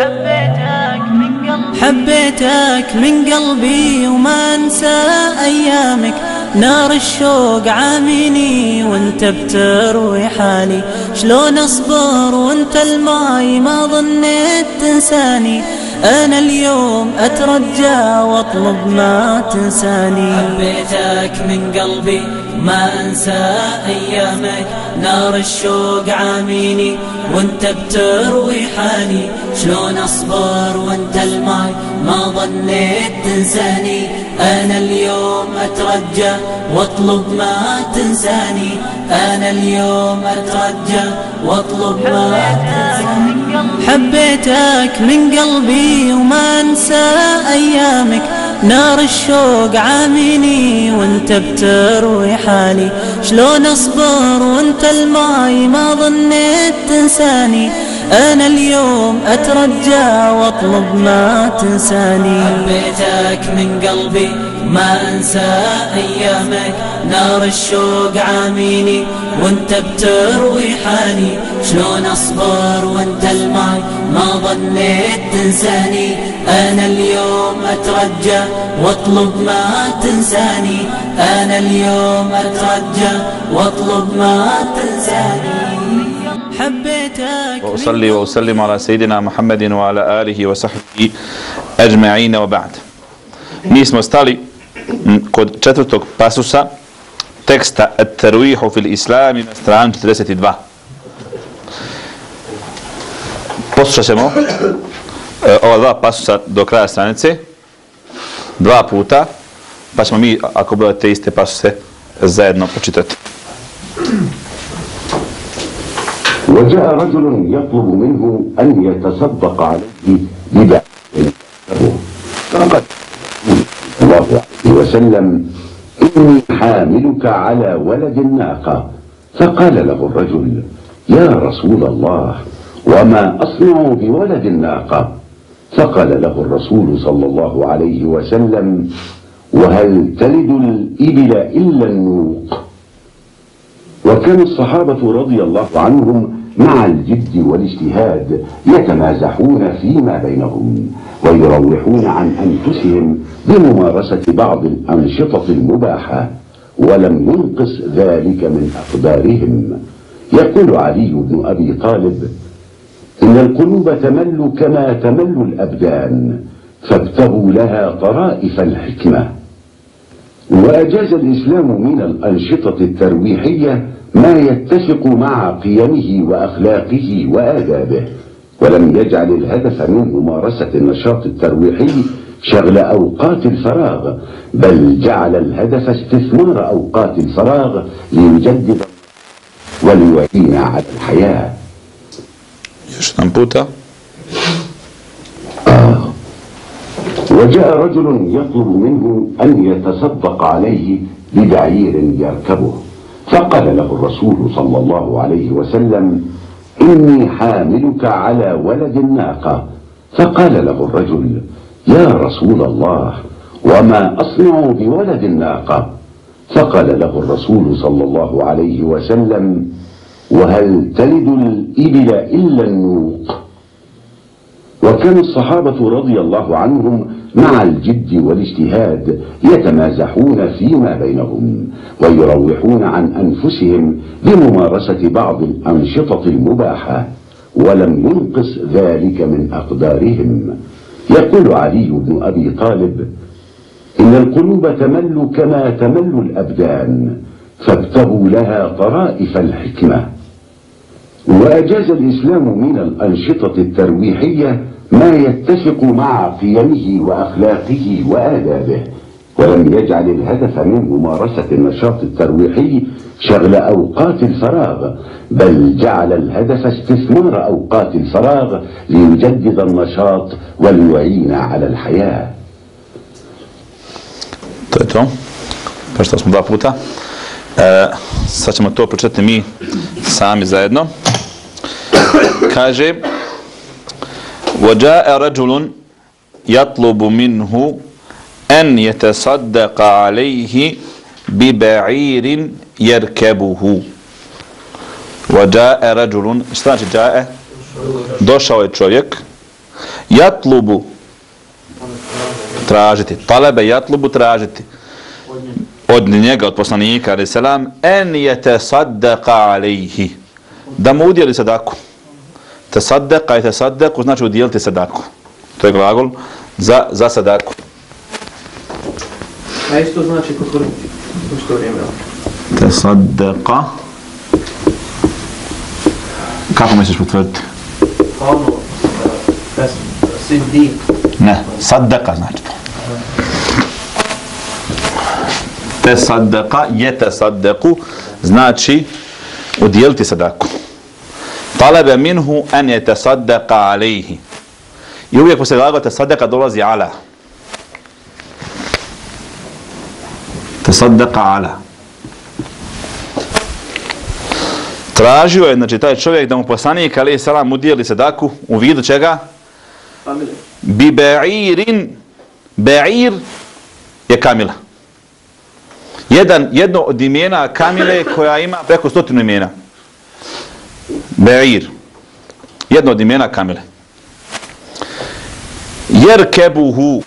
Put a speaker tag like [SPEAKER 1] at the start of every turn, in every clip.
[SPEAKER 1] حبيتك من قلبي.
[SPEAKER 2] حبيتك من قلبي وما انسى أيامك. نار الشوق عاميني وانت بتروي حالي. شلون أصبر وانت الماي ما ظنيت تنساني. أنا اليوم أترجى وأطلب ما تنساني. حبيتك من قلبي ما أنسى ايامك نار الشوق عاميني وأنت بتروي حالي شلون أصبر وأنت الماي؟ ما ظنيت تنساني. أنا اليوم أترجى واطلب ما تنساني. أنا اليوم أترجى واطلب ما تنساني. حبيتك من قلبي وما أنسى أيامك. نار الشوق عاميني وانت بتروي حالي. شلون أصبر وانت الماي؟ ما ظنيت تنساني. أنا اليوم اترجى وأطلب ما تنساني. حبيتك من قلبي. ما أنسى أيامك نار الشوق عاميني وأنت بتروي حالي شلون أصبر وأنت الماي؟ ما ظنيت تنساني. أنا اليوم أترجى واطلب ما تنساني. أنا اليوم أترجى واطلب ما تنساني. حبيتك
[SPEAKER 3] وأصلي وأسلم على سيدنا محمد وعلى آله وصحبه أجمعين وبعد. Mi m, kod četvrtog pasusa teksta At-Tarwihu fil Islami na stranu 42. Poslušat ćemo e, ova dva pasusa do kraja stranice dva puta pa ćemo mi, ako budete iste pasuse, zajedno počitati.
[SPEAKER 4] وجاء رجل يطلب منه أن يتصدق عليه بدعة وسلم إني حاملك على ولد الناقة فقال له الرجل يا رسول الله وما أصنع بولد الناقة فقال له الرسول صلى الله عليه وسلم وهل تلد الإبل إلا النوق؟ وكان الصحابة رضي الله عنهم مع الجد والاجتهاد يتمازحون فيما بينهم. ويروحون عن أنفسهم بممارسة بعض الأنشطة المباحة ولم ينقص ذلك من أقدارهم. يقول علي بن أبي طالب إن القلوب تمل كما تمل الأبدان فابتغوا لها طرائف الحكمة. وأجاز الإسلام من الأنشطة الترويحية ما يتفق مع قيمه وأخلاقه وآدابه. ولم يجعل الهدف من ممارسة النشاط الترويحي شغل أوقات الفراغ بل جعل الهدف استثمار أوقات الفراغ ليجدد وليعين على الحياة
[SPEAKER 3] Još jedan puta.
[SPEAKER 4] وجاء رجل يطلب منه أن يتصدق عليه ببعير يركبه فقال له الرسول صلى الله عليه وسلم إني حاملك على ولد الناقة فقال له الرجل يا رسول الله وما أصنع بولد الناقة فقال له الرسول صلى الله عليه وسلم وهل تلد الإبل إلا النوق؟ وكان الصحابة رضي الله عنهم مع الجد والاجتهاد يتمازحون فيما بينهم ويروحون عن أنفسهم بممارسة بعض الأنشطة المباحة ولم ينقص ذلك من أقدارهم. يقول علي بن أبي طالب إن القلوب تمل كما تمل الأبدان فابتغوا لها طرائف الحكمة. وأجاز الإسلام من الأنشطة الترويحية ما يتفق مع قيمه وأخلاقه وآدابه ولم يجعل الهدف من ممارسة النشاط الترويحي شغل أوقات الفراغ بل جعل الهدف استثمار أوقات الفراغ ليجدد النشاط وليعين على الحياة
[SPEAKER 3] To je to. Smo dva puta. E, sad ćemo to pročitati mi sami zajedno. Kaže وَجَاءَ رَجُلٌ يَطْلُبُ مِنْهُ أَنْ يَتَصَدَّقَ عَلَيْهِ بِبَعِيرٍ يَرْكَبُهُ وَجَاءَ رَجُلٌ Šta znači جاء? Došao je čovjek Jatlubu tražiti. Talebe jatlubu tražiti. Od njega, od poslanika, ali selam, en je te saddaka alejhi. Da mu udjeli sadaku. Te saddaka i te saddaku znači udjeliti sadaku. To je glagol za, za sadaku.
[SPEAKER 1] A isto znači potvrditi u što vrijeme.
[SPEAKER 3] Te saddaka. Kako misliš potvrditi?
[SPEAKER 1] Pa ono, siddi,
[SPEAKER 3] Ne, saddaka znači to. Te saddaka, je te saddaku, znači udjeliti sadaku. Talebe minhu an je te saddaka alejhi. I uvijek posle glago te saddaka dolazi ala. Te saddaka ala. Tražio je, znači, taj čovjek da mu poslanik, ali salam, udjeli sadaku u vidu čega? bi ba'irin ba'ir je kamila jedan jedno od imena kamile koja ima preko stotinu imena ba'ir jedno od imena kamile jerkebuhu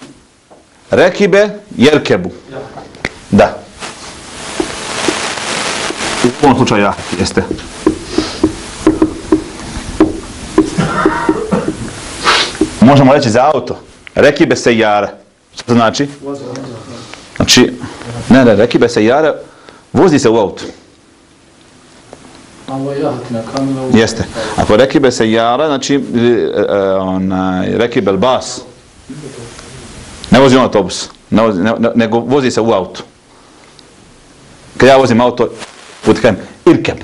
[SPEAKER 3] rekibe jerkebu da u ovom slučaju ja jeste možemo reći za auto. Rekibe se jara. Što to znači? Znači, ne, ne, rekibe se jara, vozi se u auto.
[SPEAKER 1] Ovo je jahat na kamilu.
[SPEAKER 3] Jeste. Ako rekibe se jara, znači, e, e, onaj, rekibel bas. Ne vozi on autobus, ne vozi, ne, ne, nego vozi se u auto. Kad ja vozim auto, put kajem, irkeb.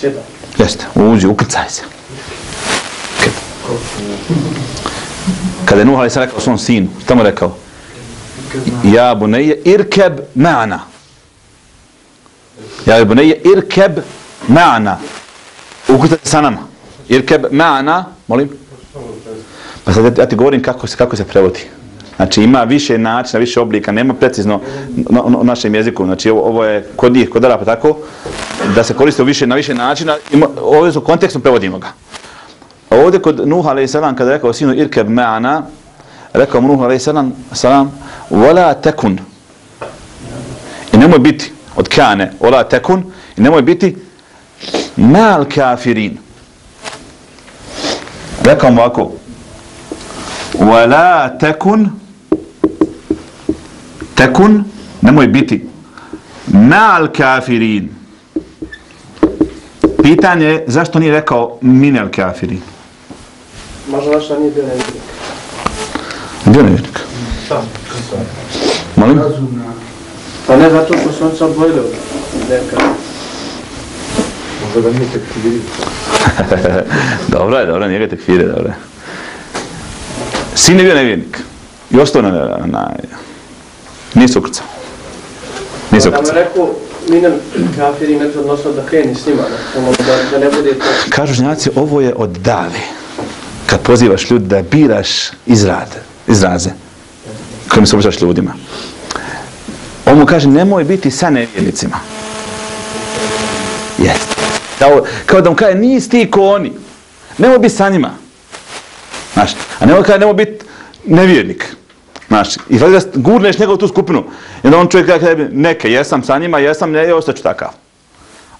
[SPEAKER 1] Sjeda.
[SPEAKER 3] Jeste, uđi, ukrcaj se. Kada je Nuh ali rekao svom sinu, šta mu je rekao? Ja buneje irkeb ma'ana. Ja buneje irkeb ma'ana ma'ana, se sa nama. Irkeb ma'ana, molim? Pa sad ja ti- govorim kako se, kako se prevodi. Znači ima više načina, više oblika, nema precizno na, na, na našem jeziku. Znači ovo, ovo je kod njih, kod Arapa tako, da se koristi u više, na više načina, ima, ovo su kontekstom prevodimo ga. A ovdje kod Nuh a.s. kada je rekao sinu Irkeb ma'ana, rekao mu Nuh a.s. salam, wala tekun. I nemoj biti od kane, wala tekun, i nemoj biti mal kafirin. Rekao mu ovako, wala tekun, tekun, nemoj biti mal kafirin. Pitanje je zašto nije rekao minel kafirin.
[SPEAKER 1] Možda naša nije bila nevjernik.
[SPEAKER 3] Je nevjernik? Molim?
[SPEAKER 1] Pa ne zato što su oni se odvojili od neka.
[SPEAKER 3] dobro je, dobro je, nije ga tekfire, dobro je. Sin je bio nevjernik. I ostao na, na, na nije se ukrcao. Nije se
[SPEAKER 1] Da rekao, minem kafiri ne bi odnosno da kreni s njima, da, da, da ne bude to.
[SPEAKER 3] Kažu žnjaci, ovo je od dali. Kad pozivaš ljudi da biraš izrade, izraze kojim se obraćaš ljudima. On mu kaže, nemoj biti sa nevjernicima. Jeste. Kao, kao da mu kaže, nisi ti ko oni. Nemo biti sa njima. Znaš, a nemo kaže, nemo biti nevjernik. Znaš, i sad gurneš njegovu tu skupinu. I onda on čovjek kaže, neke, jesam sa njima, jesam, ne, ostaću takav.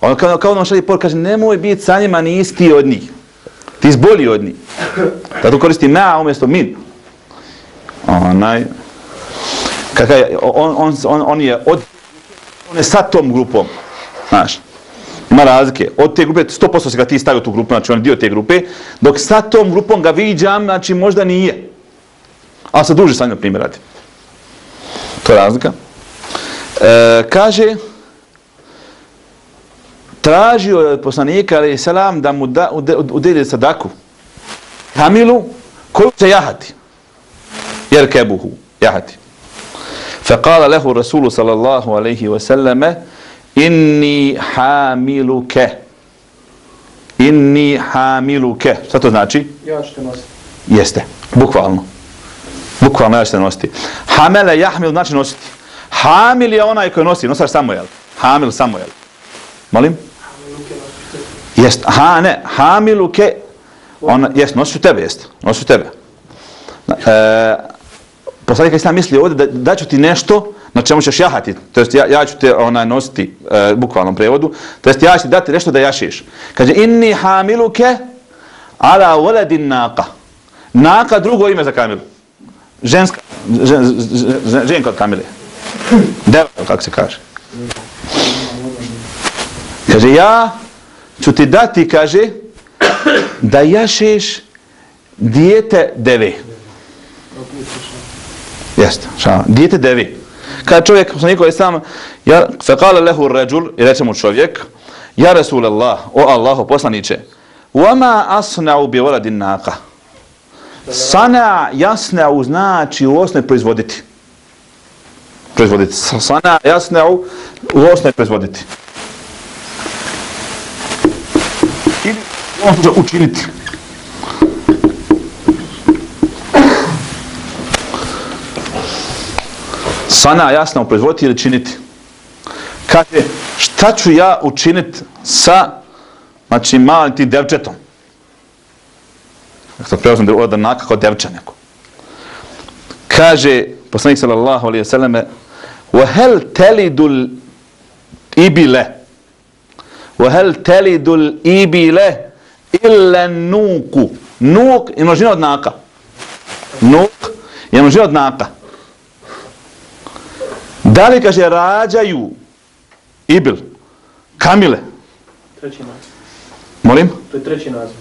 [SPEAKER 3] On kao, kao da on šalje por, kaže, nemoj biti sa njima, nisi ti od njih. Ti si bolji od njih. Zato koristi na umjesto min. Onaj, kakav je, on, on, on, on je od, on je sa tom grupom. Znaš, ima razlike. Od te grupe 100% se ga ti stavio tu grupu, znači on je dio te grupe, dok sa tom grupom ga viđam, znači možda nije. A sa duže sam njom primjer radi. To je razlika. E, kaže, tražio je od poslanika, ali selam, da mu da, udelje sadaku. Hamilu, koju se jahati? Jer kebuhu, jahati. Fekala lehu Rasulu sallallahu alaihi wasallame, inni hamiluke inni hamiluke šta to znači?
[SPEAKER 1] ja ćete nositi
[SPEAKER 3] jeste, bukvalno bukvalno ja ćete nositi hamele jahmil znači nositi hamil je onaj koji nosi, nosaš samo, jel? hamil Samuel molim? jest, ha ne, hamiluke ona, jest, nosi u tebe, jest, nosi u tebe. E, Poslanika Islana misli ovdje da, da ću ti nešto, na čemu ćeš jahati. To jest ja, ja ću te onaj nositi e, bukvalnom prevodu. To jest ja ću ti dati nešto da jašiš. Kaže, inni hamiluke ala waladin naqa. Naqa drugo ime za kamilu. Ženska, žen, žen, ženka od kamile. Deva, kako se kaže. Kaže, ja ću ti dati, kaže, da jašeš dijete deve. Jeste, šala. Dijete deve. Kad čovjek, poslaniku je sam, ja, fe kale lehu ređul, i reče mu čovjek, ja Resulallah, o Allaho poslaniće, Wama asna'u bi waladin naqa. Sana jasna'u znači u osnovi proizvoditi. Proizvoditi. Sana jasna'u u osnovi proizvoditi. Ili može učiniti. Sana jasno proizvoditi ili činiti. Kaže, šta ću ja učiniti sa Znači, malim ti devčetom. Dakle, preozim da da naka kao devča neko. Kaže, poslanik sallallahu alaihi wa وَهَلْ تَلِدُ الْإِبِلَ وَهَلْ تَلِدُ الْإِبِلَ إِلَّا نُوكُ Nuk je množina od naka. Nuk je množina od naka. Da li, kaže, rađaju ibil, kamile?
[SPEAKER 1] Treći nas.
[SPEAKER 3] Molim?
[SPEAKER 1] To je treći naziv.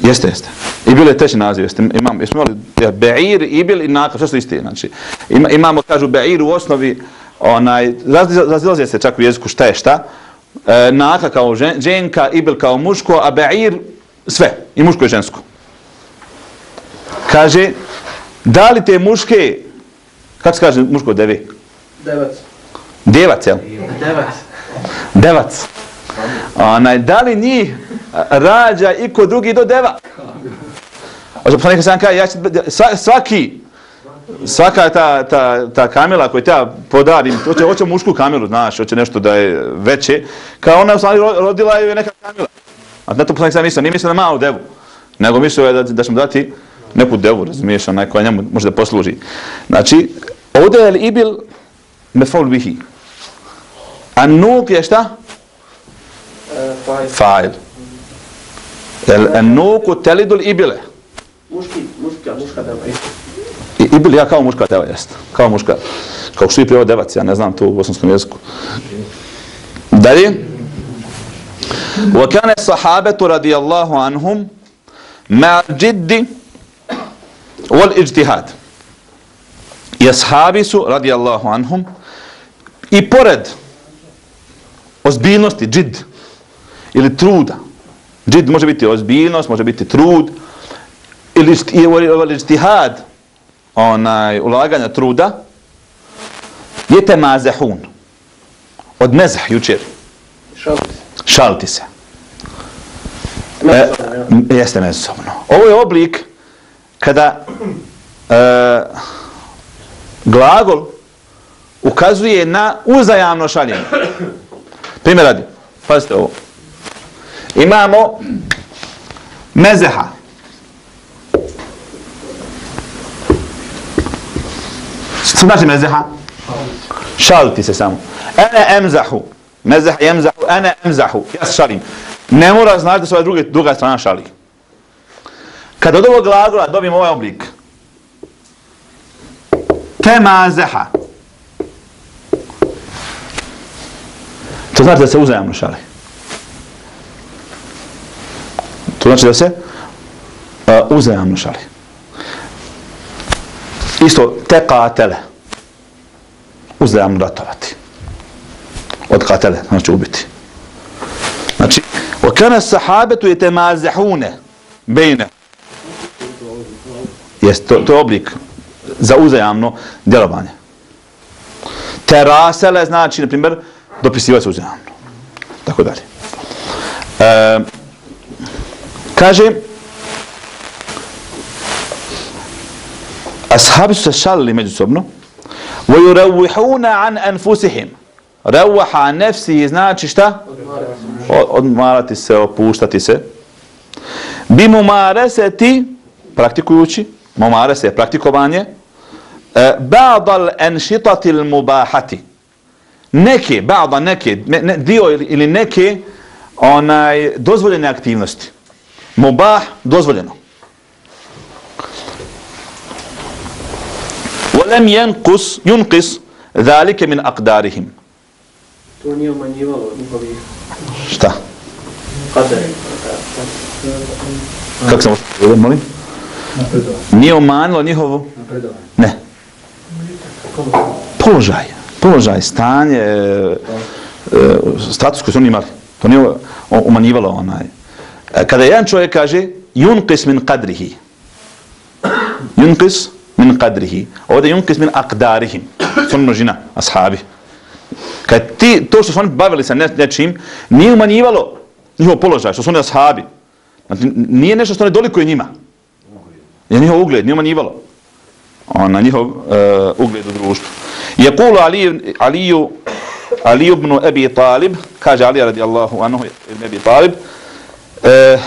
[SPEAKER 3] Jeste, jeste. I bilo je treći naziv, jeste. Imam, jesmo imali ja, Be'ir, Ibil i Naka, što su isti, znači. Ima, imamo, kažu, Be'ir u osnovi, onaj, razilaze se čak u jeziku šta je šta. E, naka kao žen, ženka, Ibil kao muško, a Be'ir sve, i muško i žensko. Kaže, da li te muške, kako se kaže muško devi?
[SPEAKER 1] Devac.
[SPEAKER 3] Devac, jel?
[SPEAKER 1] Devac.
[SPEAKER 3] Devac. Onaj, da li njih rađa i ko drugi do deva. Ože poslanik sam kaže, ja ću, svaki, svaka ta, ta, ta kamila koju ja podarim, hoće, hoće mušku kamilu, znaš, hoće nešto da je veće, kao ona u stvari rodila je neka kamila. A na to poslanik sam mislio, nije mislio na malu devu, nego mislio je da, da ćemo dati neku devu, razumiješ, onaj koja njemu može da posluži. Znači, ovdje je ibil
[SPEAKER 1] مفعول به. النوق يشتا؟
[SPEAKER 3] فاعل النوق تلد الإبل. إبل يا كاو مشكا دوا يست كاو مشكا كاو شو يبيو دواتي أنا زنام تو بوسنسكم يزكو. دالي وكان الصحابة رضي الله عنهم مع الجد والإجتهاد. يصحابس رضي الله عنهم i pored ozbiljnosti, džid, ili truda, Džid može biti ozbiljnost, može biti trud, ili ijtihad, onaj, ulaganja truda, je te mazehun. Od mezah, jučer.
[SPEAKER 1] Šalti se.
[SPEAKER 3] Šalti se. E, jeste međusobno. Ovo je oblik kada e, glagol ukazuje na uzajamno šaljenje. Primjer radi. Pazite ovo. Imamo mezeha. Što znači mezeha? Šaliti se samo. Ene emzahu. Mezeh emzahu. Ene emzahu. Ja se šalim. Ne mora znači da se ova druga, druga strana šali. Kad od ovog glagola dobijem ovaj oblik. Te To znači da se uzajamno šale. To znači da se uh, uzajamno šale. Isto, te katele. Uzajamno ratovati. Od katele, znači ubiti. Znači, وكان kana sahabetu je te mazehune bejne. Jest, to, to je oblik za uzajamno djelovanje. Terasele znači, na primjer, dopisivati se uzajamno. Tako dalje. E, Kaže, ashabi su se šalili međusobno, وَيُرَوِّحُونَ عَنْ أَنفُسِهِمْ Rewaha nefsi znači šta? Odmarati se, opuštati se. Bi mumareseti, praktikujući, mumarese je praktikovanje, e, ba'dal enšitatil mubahati. Neke, ba'da neke, ne, dio ili, ili neke onaj dozvoljene aktivnosti. Mubah, dozvoljeno. Volem jenkus, junkis, zalike min akdarihim.
[SPEAKER 1] To nije umanjivalo njihovih
[SPEAKER 3] Šta?
[SPEAKER 1] kadere.
[SPEAKER 3] Kako sam ovo molim? Nije umanilo njihovo? Ne. Položaj. Položaj, stanje, e, e, status koji su oni imali. To nije umanjivalo onaj. E, kada jedan čovjek kaže yunqis min qadrihi. Yunqis min qadrihi. Ovdje yunqis min aqdarihim. Su množina, ashabi. Kad ti, to što su oni bavili sa ne- nečim, nije umanjivalo njihov položaj, što su oni ashabi. Znači, nije nešto što ne dolikuje njima. Je njihov ugled, nije umanjivalo. Ona, njihov uh, ugled u društvu. Je kulu Ali, Aliju, Ali ibn Abi Talib, kaže Ali radijallahu anhu ibn Abi Talib, uh,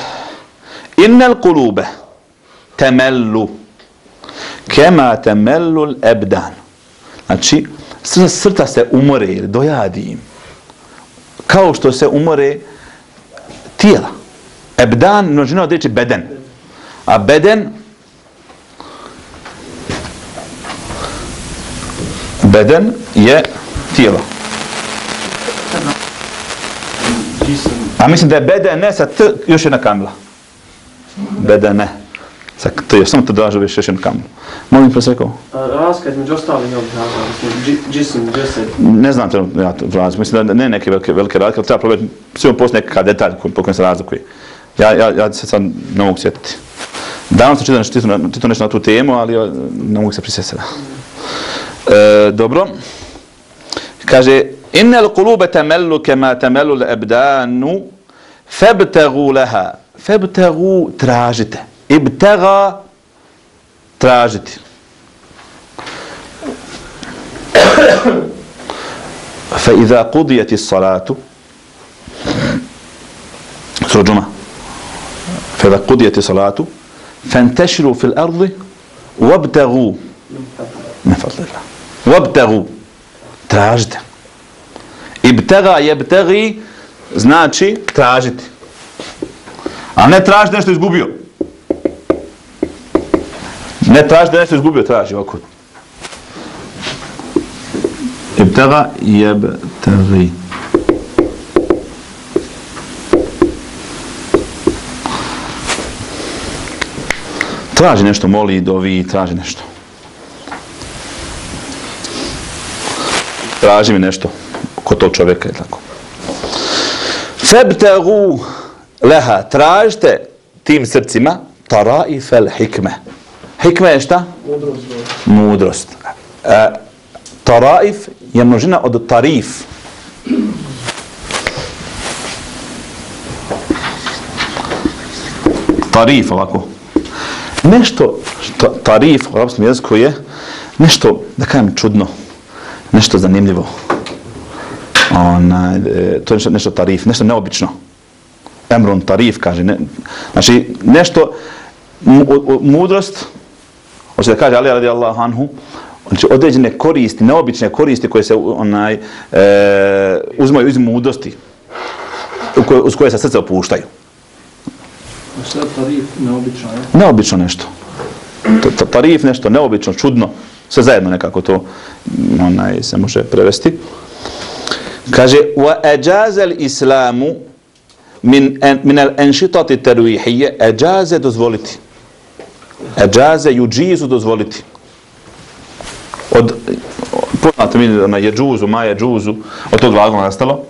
[SPEAKER 3] innal kulube temellu kema temellu l'ebdan. Znači, srca se umore dojadi im. Kao što se umore tijela. Ebdan, množina od riječi beden. A beden, beden je tijelo. A mislim da je beden ne sa t, još jedna kamila. Beden ne. Sa t, još samo t dražu više još jedna kamila. Molim proseko.
[SPEAKER 1] Razlika između ostalih ovih razlika, mislim, dži- džisim, džesed.
[SPEAKER 3] Ne znam trenutno ja to razliku. Mislim da ne neke velike, velike razlike, ali treba probati, sigurno postoji neka detalj po kojem se razlikuje. Ja, ja, ja se sad ne mogu sjetiti. Davno sam čitao nešto, čitao, nešto na tu temu, ali ne mogu se prisjetiti. E, dobro. Kaže, innal quluba tamallu kama tamallu al-abdanu fabtaghu laha. Fabtaghu tražite. Ibtaga tražiti. فإذا قضيت الصلاة سورة الجمعة فإذا قضيت الصلاة فانتشروا في الأرض وابتغوا من فضل الله Vabtegu, tražite. Ibtega jebtegi, znači tražiti. A ne tražiti nešto izgubio. Ne tražiti nešto izgubio, traži ovako. Ibtega jebtegi. Traži nešto, moli, dovi, traži nešto. Traži mi nešto kod tog čovjeka je tako. Febtegu leha, tražite tim srcima taraif el hikme. Hikme je šta?
[SPEAKER 1] Mudrost.
[SPEAKER 3] Mudrost. E, taraif je množina od tarif. Tarif, ovako. Nešto, što, tarif u arabskom jeziku je nešto, da kažem, čudno, nešto zanimljivo. Ona, e, to je nešto, nešto tarif, nešto neobično. Emron tarif, kaže. Ne, znači, nešto, mudrost, hoće da kaže Ali radijallahu anhu, znači određene koristi, neobične koristi koje se onaj, e, uzmaju iz mudrosti, u koje, uz koje se srce opuštaju.
[SPEAKER 5] Šta tarif neobično, je?
[SPEAKER 3] Neobično nešto. T- t- Tarif nešto neobično, čudno, sve zajedno nekako to mm, onaj, se može prevesti. Kaže, wa ajaza islamu min, en, min al-enšitati tervihije, ajaze dozvoliti. Ajaza yujizu dozvoliti. Od, poznato mi na jeđuzu, ma jeđuzu, od tog glagola nastalo.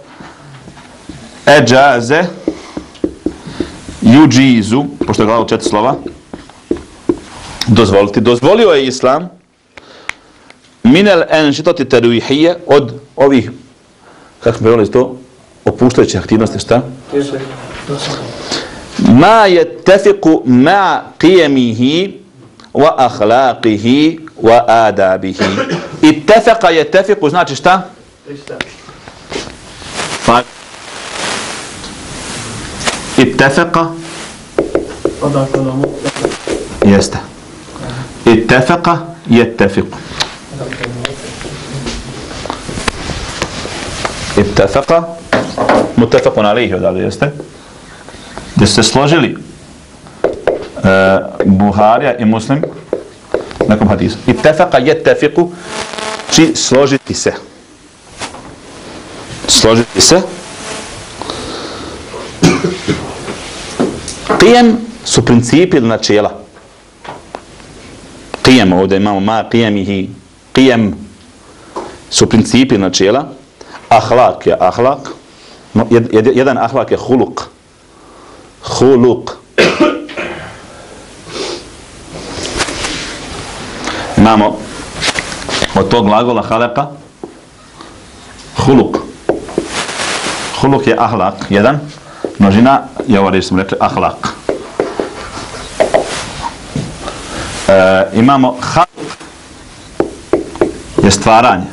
[SPEAKER 3] Ajaze, yujizu, pošto je glagol četiri slova, dozvoliti. Dozvolio je Islam minel enšitati teruihije od ovih, kako smo prevodili to, opuštajućih aktivnosti, šta? Ma je tefiku ma qiyamihi wa akhlaqihi wa adabihi. I tefeka je tefiku, znači šta? Pa. I tefeka
[SPEAKER 1] Odakle nam
[SPEAKER 3] Jeste. Ittefaka jettefiku. Ittefaka mutefakun alihi odali jeste. Gdje ste složili e, Buharija i Muslim nekom hadisu. Ittefaka jettefiku či složiti se. Složiti se. Qijem su principi ili načela. Qijem, ovdje imamo ma qijemihi, qijem su principi načela. Ahlak je ahlak. No, jed, jed, jedan ahlak je huluk. Huluk. Imamo od tog glagola haleka huluk. Huluk je ahlak, jedan. Množina je ovo reči smo rekli ahlak. E, imamo haluk je stvaranje.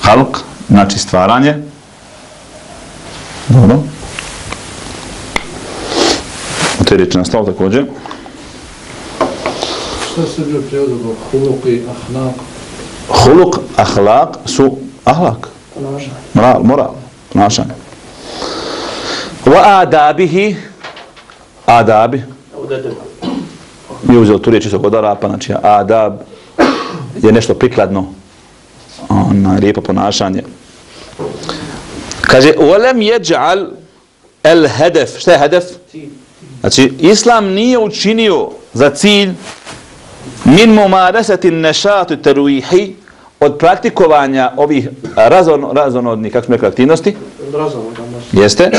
[SPEAKER 3] Haluk znači stvaranje. Dobro. U te riječi nastavu također.
[SPEAKER 5] Šta se bio prijevodu huluk i ahlak?
[SPEAKER 3] Huluk, ahlak su ahlak.
[SPEAKER 1] ponašanje.
[SPEAKER 3] Moral, moral, ponašanje. Wa adabihi, adabi,
[SPEAKER 1] dedema.
[SPEAKER 3] mi uzeli tu riječ iz od Arapa, znači adab je nešto prikladno ona lijepo ponašanje kaže ulem yaj'al el hedef, šta je hedef? Znači, islam nije učinio za cilj min mumaresati nešatu teruihi od praktikovanja ovih razon, razonodnih, kako smo rekli, aktivnosti? Jeste?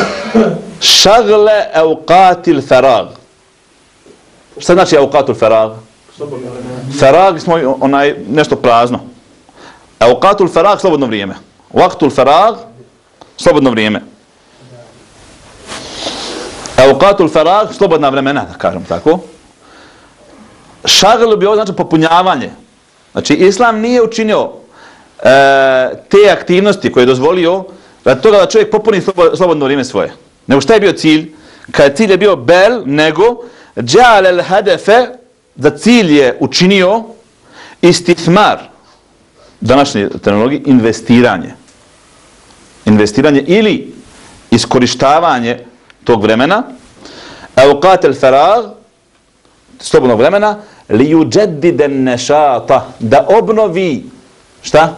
[SPEAKER 3] Šagle evkatil farag. Šta znači evkatil farag?
[SPEAKER 1] Šta? Slobodno.
[SPEAKER 3] Farag smo onaj nešto prazno. Euqatul farag slobodno vrijeme. Waqtul farag slobodno vrijeme. Euqatul farag slobodna vremena, da kažem tako. Šagl bi ovo znači popunjavanje. Znači, Islam nije učinio e, te aktivnosti koje je dozvolio radi toga da čovjek popuni slobodno vrijeme svoje. Nego šta je bio cilj? Kad cilj je bio bel, nego džal el da cilj je učinio istithmar, današnje terminologije, investiranje. Investiranje ili iskorištavanje tog vremena, euqat el farag, slobodnog vremena, li uđedide nešata, da obnovi, šta?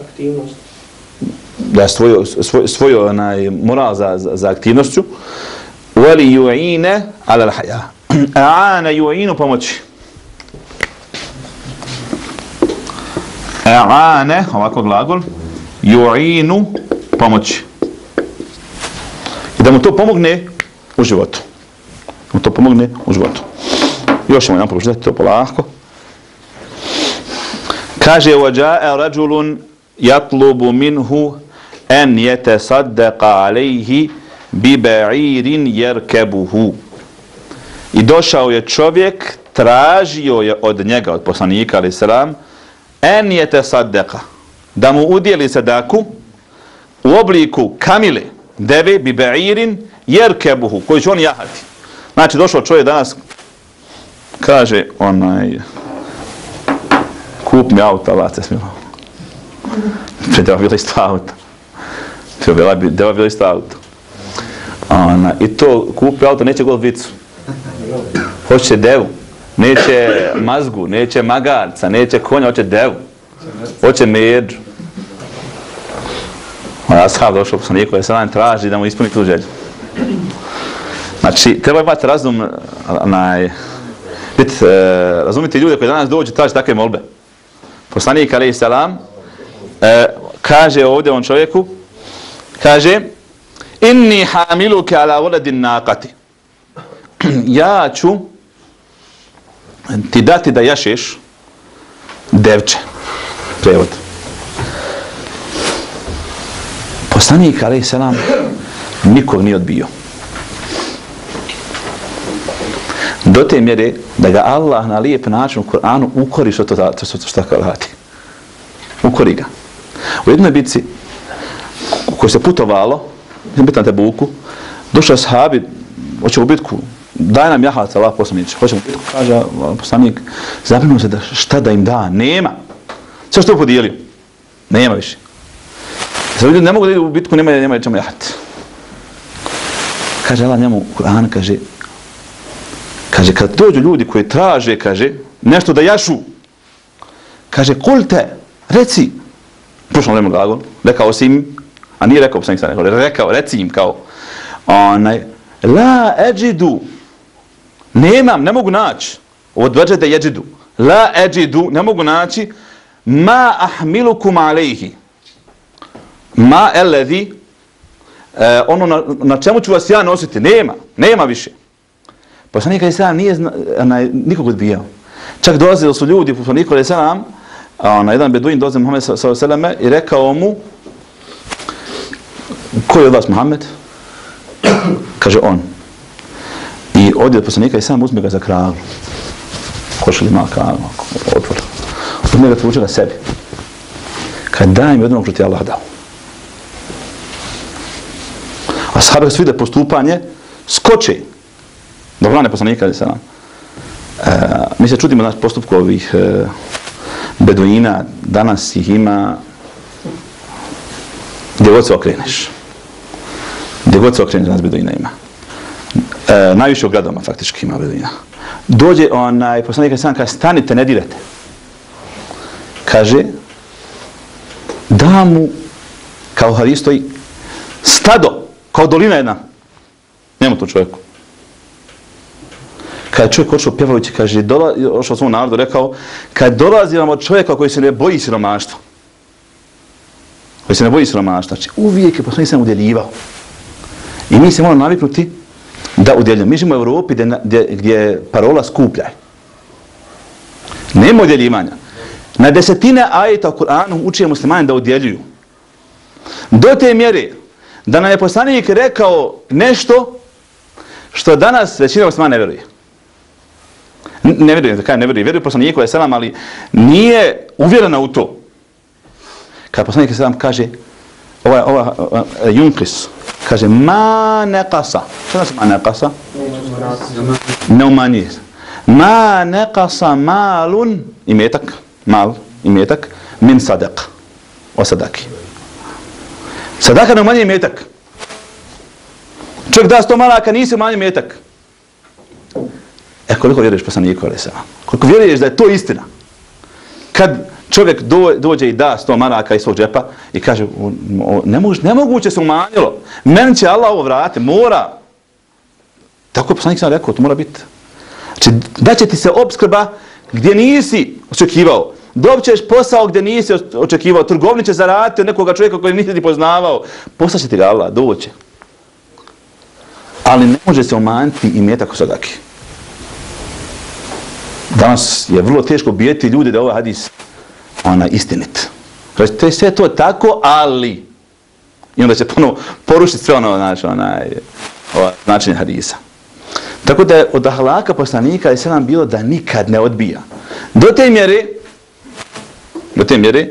[SPEAKER 1] Aktivnost.
[SPEAKER 3] da svoju, svoj, svoju onaj, moral za, za, za aktivnošću, wali ju'ine ala l'haja. A'ana ju'inu pomoći. A'ane, ovako glagol, ju'inu pomoći. I da mu to pomogne u životu. Da mu to pomogne u životu. Još ćemo jedan pročitati to polako. Kaže, وَجَاءَ رَجُلٌ يَطْلُبُ مِنْهُ أَنْ يَتَصَدَّقَ عَلَيْهِ بِبَعِيرٍ يَرْكَبُهُ I došao je čovjek, tražio je od njega, od poslanika, ali sram, en je te sadeka, da mu udjeli sadaku u obliku kamile, deve, bibeirin, jerkebuhu, koji će on jahati. Znači, došao čovjek danas, kaže, onaj, kup mi auto, Allah se smilo. Treba bilo isto auto. Treba bilo, treba bilo isto auto. Ona, I to kupi auto, neće god vicu Hoće devu. Neće mazgu, neće magarca, neće konja, hoće devu. Hoće među. Moj ashab došao po sanijeku, je sada traži da mu ispuni tu želju. Znači, treba imati razum, onaj, bit, e, razumiti ljude koji danas dođu traži takve molbe. Poslanik, alaih salam, e, kaže ovdje on čovjeku, kaže, inni hamiluke ala uledin naqati. ja ću ti dati da jašeš devče. Prevod. Poslanik, se nam nikog nije odbio. Do te mjere da ga Allah na lijep način u Koranu ukori što to što, što, što tako radi. Ukori ga. U jednoj bitci u se putovalo, bitan te buku, došao sahabi hoćemo u bitku, daj nam jahalac, Allah poslaniče, hoćemo u kaže poslanik, zabrinu se da šta da im da, nema. Sve što je podijelio, nema više. Sad ljudi ne mogu da idu u bitku, nema, nema čemu jahat. Kaže Allah njemu, Kur'an kaže, kaže, kad dođu ljudi koji traže, kaže, nešto da jašu, kaže, kulte, reci, prošlo vremenu glagol, rekao si im, a nije rekao, sam rekao, rekao, reci im kao, onaj, la eđidu, nemam, ne mogu naći, od veđete jeđidu, la eđidu, ne mogu naći, ma ahmilukum alejhi, ma elezi, e, ono na, na čemu ću vas ja nositi, nema, nema više. Poslanik Ali Salam nije zna, nikog odbijao. Čak dolazili su ljudi, poslanik Ali Salam, na jedan beduin dolaze Muhammed s.a.v. i rekao mu, ko je od vas Muhammed? Kaže on. I ovdje poslanika i sam uzme ga za kralu. Košli ima kralu, otvor. Uzme ga tvuče na sebi. Kad daj mi odnog što ti Allah dao. A sahabe su vide postupanje, skoče. Dobro, ne poslanika ali sam. E, mi se čudimo na postupku ovih e, beduina, danas ih ima gdje god se okreneš. Gdje god se okreneš, danas beduina ima. E, najviše u gradovima faktički ima beduina. Dođe onaj poslanik sam kaže, stanite, ne dirate. Kaže, da mu, kao haristoj, stado, kao dolina jedna. Njemu to čovjeku. Kad je čovjek očeo pjevajući, kaže, dola, ošao svom narodu, rekao, kad dolazi vam od čovjeka koji se ne boji siromaštva, koji se ne boji siromaštva, znači uvijek je poslanik sam udjeljivao. I mi se moramo naviknuti da udjeljujemo. Mi živimo u Evropi gdje, gdje, gdje je parola skupljaj. Nema udjeljivanja. Na desetine ajeta u Kur'anu učije muslimani da udjeljuju. Do te mjere da nam je poslanik rekao nešto što danas većina muslimana ne veruje. Ne veruje, da kaj ne veruje, veruje poslaniku je selam, ali nije uvjerena u to. Kad poslanik je selam kaže, ova, ova, ova Junkris, kaže, ma neqasa. Što znači ma neqasa? Ne umanjuje. Ma neqasa malun, imetak, mal, imetak, min sadaka. O sadaki. Sadaka ne umanjuje imetak. Čovjek da sto malaka, nisi umanjuje imetak. E koliko vjeruješ poslaniku, ali se Koliko vjeruješ da je to istina? Kad čovjek do, dođe i da 100 maraka iz svog džepa i kaže, o, o, ne moguće, nemoguće se umanjilo. Meni će Allah ovo vrati, mora. Tako je poslanik sam rekao, to mora biti. Znači, da će ti se obskrba gdje nisi očekivao. Dobit ćeš posao gdje nisi očekivao. Trgovni će zaraditi od nekoga čovjeka koji nisi ti poznavao. Poslaće ti ga Allah, doće. Ali ne može se umanjiti i mjetak u sadaki. Danas je vrlo teško bijeti ljudi da ovaj hadis ona istinit. Znači, to je sve to tako, ali i onda će ponovo porušiti sve ono, znači, onaj, ova, značenje hadisa. Tako da je od ahlaka poslanika je sve nam bilo da nikad ne odbija. Do te mjere, do te mjere,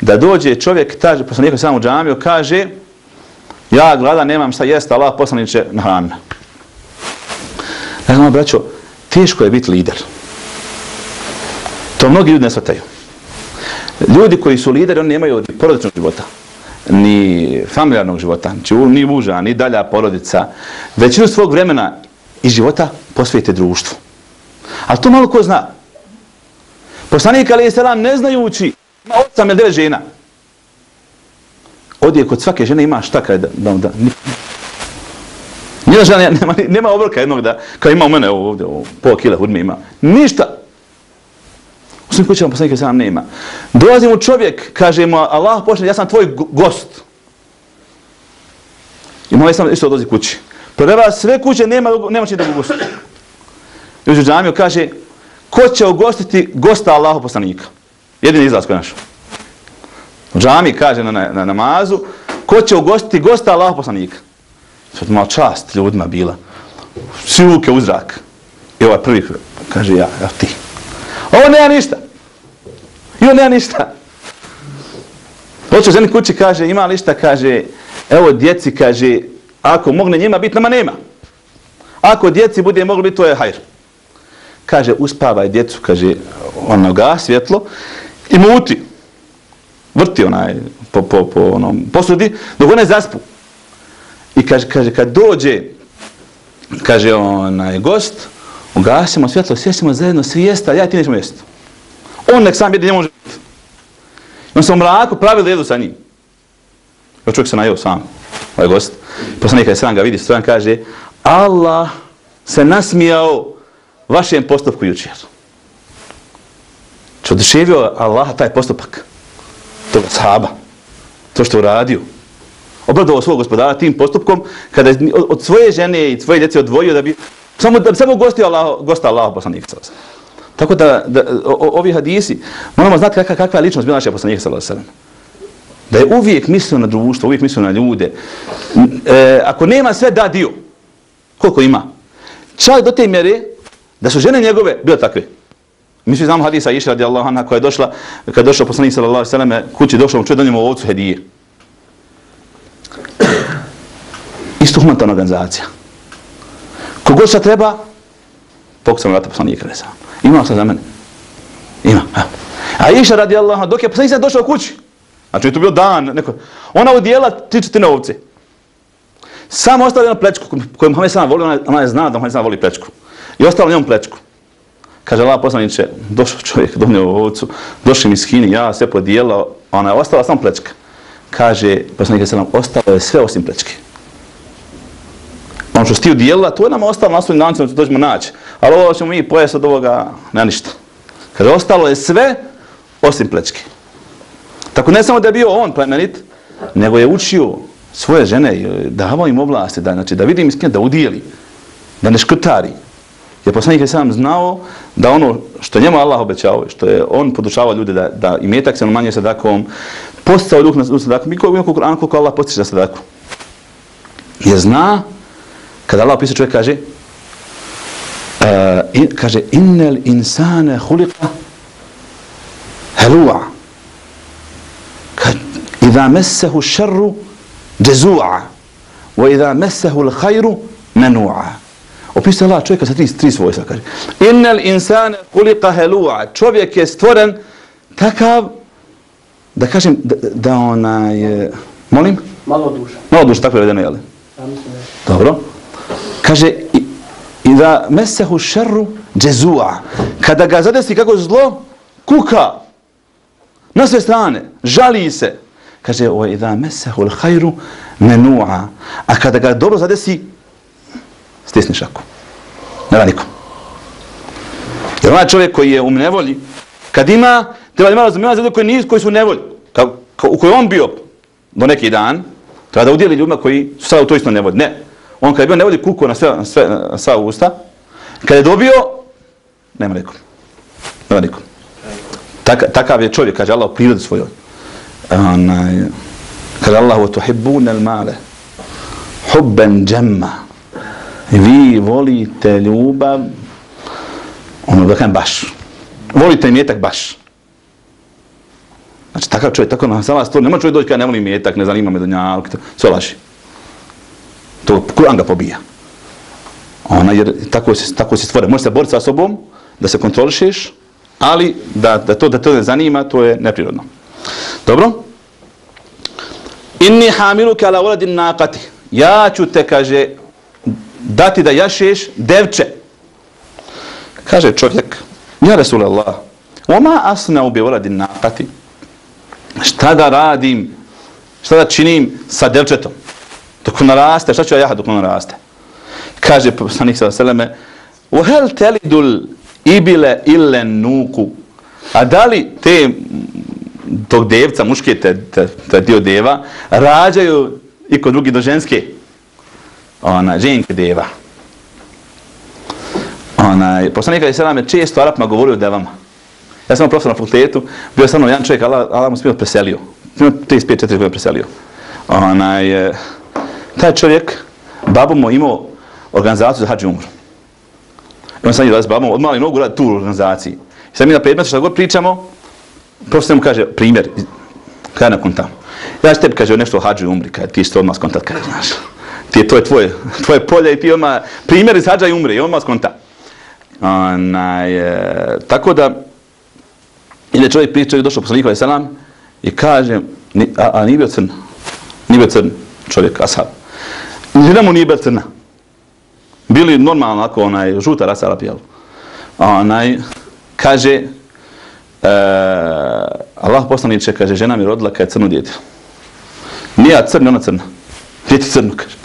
[SPEAKER 3] da dođe čovjek, taže poslanika sam u džamiju, kaže, ja glada nemam šta jest, Allah poslaniče na hranu. Braćo, teško je biti lider. To mnogi ljudi ne shvataju. Ljudi koji su lideri, oni nemaju porodičnog života, ni familijarnog života, znači, ni muža, ni dalja porodica. Većinu svog vremena i života posvijete društvu. Ali to malo ko zna. Poslanik Ali Selam ne znajući, ima osam ili devet žena. Odje kod svake žene ima šta kada da, da, da Nijedna žena nema, nema obroka jednog da, kao ima u mene ovdje, ovo, pola kila hudme ima. Ništa. U svim kućama poslanika sam nema. Dolazi mu čovjek, kaže mu, Allah počne, ja sam tvoj gost. I moj sam isto odlazi kući. Prva sve kuće, nema, nema čini da mu gostu. I uđu džamiju kaže, ko će ugostiti gosta Allahu poslanika? Jedini izlaz koji je našao. U džami kaže na, na, na namazu, ko će ugostiti gosta Allahu poslanika? Sad malo čast ljudima bila. Svi ruke u zrak. I ovaj prvi kaže ja, ja ti. Ovo nema ništa. I on nema ništa. Hoće ženi kući, kaže, ima li šta, kaže, evo djeci, kaže, ako mogne njima biti, nama nema. Ako djeci bude moglo biti, to je hajr. Kaže, uspavaj djecu, kaže, ono ga, svjetlo, i muti. Vrti onaj, po, po, po onom posudi, dok one zaspu. I kaže, kaže, kad dođe, kaže onaj gost, ugasimo svjetlo, sjesimo zajedno svi jesta, ja ti nećemo jesti. On nek sam jedi, ne može biti. On se u mraku pravili jedu sa njim. Ja čovjek se najeo sam, ovaj gost. Poslanik je sran ga vidi, stran kaže, Allah se nasmijao vašem postupku jučer. Što oduševio Allaha taj postupak. Toga sahaba. To što uradio. Obradovao svog gospodara tim postupkom kada je od svoje žene i svoje djece odvojio da bi samo da bi samo gostio Allah, gosta Allah poslanika sallallahu Tako da, da o, ovi hadisi moramo znati kakva, kakva je ličnost bila naša poslanika sallallahu alejhi Da je uvijek mislio na društvo, uvijek mislio na ljude. E, ako nema sve da dio, koliko ima? Čak do te mjere da su žene njegove bile takve. Mi svi znamo hadisa Iša radijallahu anha koja je došla, kada je došao poslanik sallallahu alejhi ve selleme kući došao mu čuje da ovcu hedije. Isto humanitarna organizacija. Kogod šta treba, pokucam vrata poslanika reza. Ima šta za mene? Ima. Ha. a Iša radijallahu Allah, dok je poslanik došao kući, znači je to bio dan, neko, ona udjela tri četine ovce. Samo ostavio na plečku koju Muhammed sam voli, ona, ona je zna da Muhammed sam voli plečku. I ostavila njom plečku. Kaže Allah poslaniče, došao čovjek, donio ovcu, došli mi skini, ja sve podijela, ona je ostala samo plečka. Kaže poslanik sallam, ostalo je sve osim plečke. Ono što si ti udijela, to je nam ostalo na svojim dancima, to ćemo naći. Ali ovo ćemo mi pojesti od ovoga, na ništa. Kaže, ostalo je sve osim plečke. Tako ne samo da je bio on plemenit, nego je učio svoje žene, e, davao im oblasti, da, znači, da vidim iskreno, da udijeli, da ne škrtari. Jer poslanik je sam znao da ono što njemu Allah obećao, što je on podučavao ljude da, da i metak se manje sadakom, postao duh na sadakom, i koliko u koliko Allah postiče na sadaku. Jer zna, kada Allah opisao čovjek kaže, uh, in, kaže, innel insane hulika helu'a. Kad, idha mesehu šerru džezu'a, wa idha mesehu l'hajru menu'a. Opisuje Allah čovjeka sa tri, tri svojstva, kaže. Innel insane kulika helu'a. Čovjek je stvoren takav, da kažem, da, da onaj, molim?
[SPEAKER 1] Malo duša.
[SPEAKER 3] Malo duša, tako je vedeno, jel? Dobro. Kaže, i, da mesehu šerru džezu'a. Kada ga zadesi kako zlo, kuka. Na sve strane, žali se. Kaže, o i da mesehu l'hajru menu'a. A kada ga dobro zadesi, stisni šaku. Ne da nikom. Jer onaj čovjek koji je u nevolji, kad ima, treba da ima razumijeva za ljudi koji, nisu, koji su u nevolji, ka, ka, u kojoj on bio do neki dan, treba da udjeli ljudima koji su sada u to isto nevolji. Ne. On kad je bio nevolji kuko na sve, na, sve na sva usta, kad je dobio, nema nikom. Nema nikom. Tak, takav je čovjek, kaže Allah, u prirodi svojoj. Onaj, kaže Allah, o tuhibbune male, hubben džemma. Vi volite ljubav, ono da kajem baš. Volite mjetak baš. Znači, takav čovjek, tako na sala stvore, nema čovjek dođe kada ne voli mjetak, ne zanima me do njalke, sve laži. To Kur'an ga pobija. Ona, jer tako se, tako se stvore. Možeš se boriti sa sobom, da se kontrolišeš, ali da, da, to, da to ne zanima, to je neprirodno. Dobro? Inni hamiluka ala uladin naqati. Ja ću te, kaže, dati da jašeš devče. Kaže čovjek, ja Rasulallah, oma asna ubi waladin naqati. Šta da radim, šta da činim sa devčetom? Dok on raste, šta ću ja jahat dok on raste? Kaže poslanik sa seleme, uhel telidul ibile ille nuku. A da li te tog devca, muške, te, te, te dio deva, rađaju i kod drugi do ženske? ona, ženke deva. Ona, poslanik Ali Selam je često Arapima govorio o devama. Ja sam profesor na fakultetu, bio sam ono, jedan čovjek, Allah, Allah mu smio preselio. 35-4 godina preselio. Ona, je, taj čovjek, babo mu imao organizaciju za hađi umru. I on sam je s babom od mali nogu radi tu organizaciji. I sad mi na predmetu što god pričamo, profesor mu kaže, primjer, kada nakon tamo. Ja ću tebi kaže nešto o hađi umri, kada ti što odmah skontat, kada znaš ti je, to je tvoje, tvoje polje i ti odmah, primjer izhađa i umri i odmah skonta. Onaj, e, tako da, ide čovjek priča i došao poslanika alaih salam i kaže, ni, a, a nije bio crn, nije bio crn čovjek, ashab. Žena mu nije bio crna. Bili normalno, ako onaj, žuta rasa Arab, A Onaj, kaže, e, Allah poslaniče, kaže, žena mi rodila kada je crno djete. Nije ja crna, ona crna. Djete crno, kaže.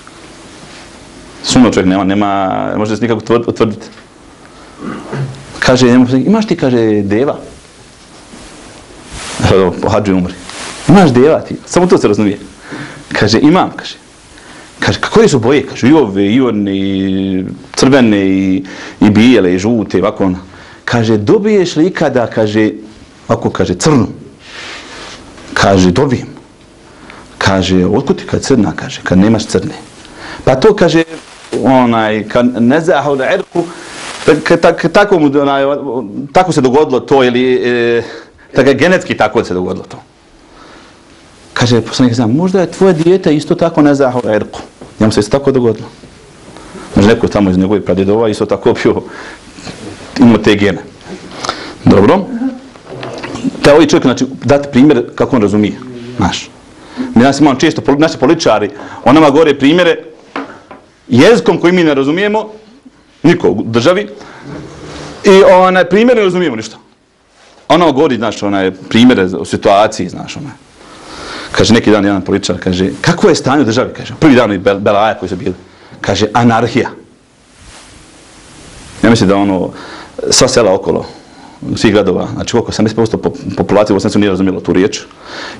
[SPEAKER 3] Sumno čovjek nema, nema, ne može se nikako utvrditi. Kaže, imaš ti, kaže, deva? Hađu pohađu umri. Imaš deva ti, samo to se razumije. Kaže, imam, kaže. Kaže, koje su boje? Kaže, i ove, i one, i crvene, i, i bijele, i žute, i ovako ono. Kaže, dobiješ li ikada, kaže, ovako kaže, crnu? Kaže, dobijem. Kaže, otkud ti kad crna, kaže, kad nemaš crne? Pa to, kaže, onaj, kad ne zahav da erku, tako, mu, onaj, tako se dogodilo to, ili, e, tako genetski tako se dogodilo to. Kaže, poslanik sam, možda je tvoje dijete isto tako ne zahav erku. Njemu se isto tako dogodilo. Znači, možda neko tamo iz njegove pradjedova isto tako bio, ima te gene. Dobro. Te ovaj čovjek, znači, dati primjer kako on razumije. Znaš. Mi nas imamo često, naši političari, on nama govore primjere jezikom koji mi ne razumijemo, niko u državi, i onaj primjer ne razumijemo ništa. Ono govori, znaš, onaj primjere o situaciji, znaš, onaj. Kaže, neki dan jedan političar, kaže, kako je stanje u državi, kaže, prvi dan i Belaja koji su bili, kaže, anarhija. Ja mislim da ono, sva sela okolo, svih gradova, znači oko 75% populacije u Bosnicu nije razumijela tu riječ.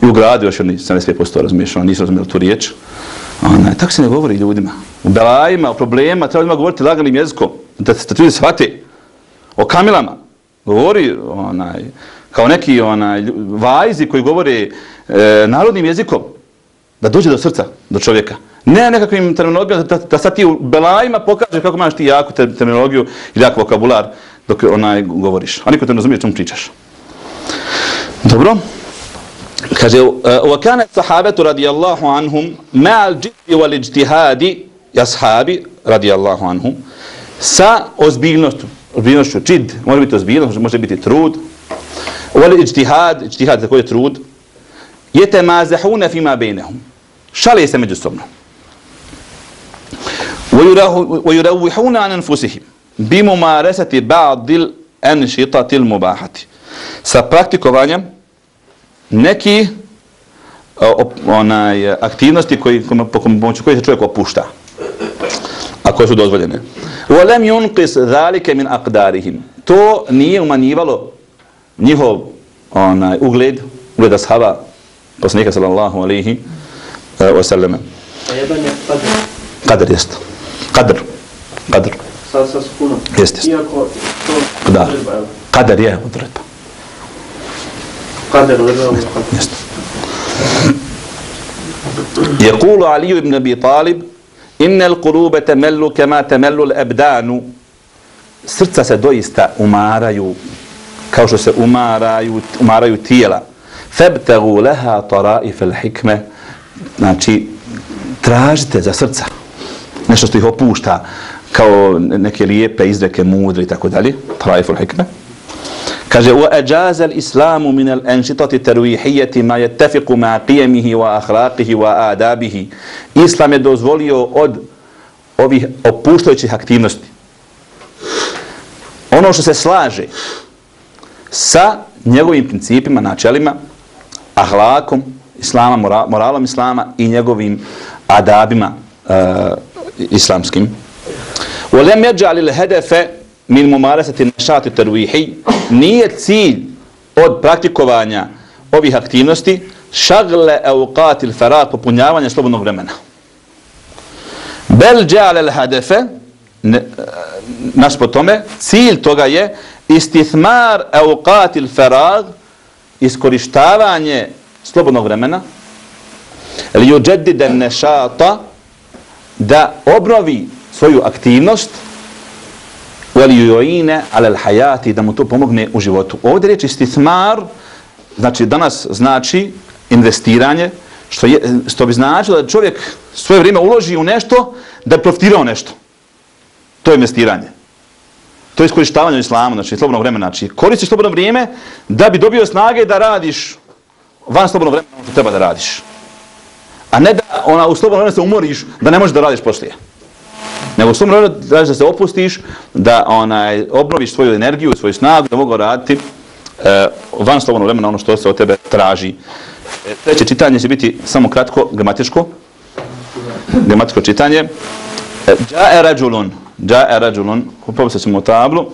[SPEAKER 3] I u gradu još oni 75% razumiješ, ono nisu razumijela tu riječ. Ona, tako se ne govori ljudima. U belajima, o problema, treba ljudima govoriti laganim jezikom, da se ljudi shvate. O kamilama. Govori onaj, kao neki onaj, vajzi koji govore e, narodnim jezikom, da dođe do srca, do čovjeka. Ne nekakvim terminologijama, da, da sad ti u belajima pokaže kako imaš ti jaku terminologiju ili jak vokabular dok onaj govoriš. A niko te ne razumije čemu pričaš. Dobro. Kaže, وَكَانَ الصَّحَابَةُ رَدِيَ اللَّهُ عَنْهُمْ مَا الْجِدِّ وَالْإِجْتِهَادِ jashabi, radijallahu anhum, sa ozbiljnošću, ozbiljnošću, čid, može biti ozbiljnost, može biti trud, uvali ijtihad, ijtihad tako je trud, jete mazahune fima bejnehum, šalije se međusobno. ويروحون عن أنفسهم بممارسة بعض الأنشطة المباحة sa praktikovanjem neki onaj aktivnosti koji po pomoću kojih se čovjek opušta a koje su dozvoljene ولم ينقص ذلك من أقدارهم to nije umanjivalo njihov onaj ugled ugled ashaba poslanika sallallahu alejhi ve sellem
[SPEAKER 1] a jedan je qadr
[SPEAKER 3] qadr jest qadr qadr
[SPEAKER 1] sa sa skunom
[SPEAKER 3] jest jest
[SPEAKER 1] iako to
[SPEAKER 3] da qadr je odredba
[SPEAKER 1] qadr odredba
[SPEAKER 3] jest يقول علي بن ابي طالب ان القلوب تمل كما تمل الابدان srca se doista umaraju kao što se umaraju umaraju tijela fabtagu laha taraif al-hikma znači tražite za srca nešto što ih opušta kao neke lijepe izreke mudre i tako dalje taraif al-hikma Kaže, wa ajaza al-islamu min al-anshitati tarwihiyati ma yattafiqu ma qiyamihi wa akhlaqihi wa adabihi. Islam je dozvolio od ovih opuštajućih aktivnosti. Ono što se slaže sa njegovim principima, načelima, ahlakom islama, moralom islama i njegovim adabima uh, islamskim. وَلَمْ يَجْعَلِ الْهَدَفَ min mumarasati nešati tervihi, nije cilj od praktikovanja ovih aktivnosti šagle euqatil farad, popunjavanje slobodnog vremena. Bel džale l'hadefe, nas po tome, cilj toga je istithmar euqatil farad, iskorištavanje slobodnog vremena, li uđedide nešata, da obnovi svoju aktivnost, veli yu'ina ala al-hayati da mu to pomogne u životu. Ovdje riječ istithmar znači danas znači investiranje Što, je, što bi značilo da čovjek svoje vrijeme uloži u nešto da bi profitirao nešto. To je investiranje. To je iskorištavanje u islamu, znači slobodno vremena. Znači koristiš slobodno vrijeme da bi dobio snage da radiš van slobodno vremena ono što treba da radiš. A ne da ona u slobodno vremena se umoriš da ne možeš da radiš poslije. Nego u slobodno vremena da, da se opustiš, da onaj, obnoviš svoju energiju, svoju snagu, da mogu raditi e, van slobodno vremena ono što se od tebe traži. E, treće čitanje će biti samo kratko, gramatičko. Gramatičko čitanje. E, Džae rađulun. جاء رجل خبوب سمو تابلو.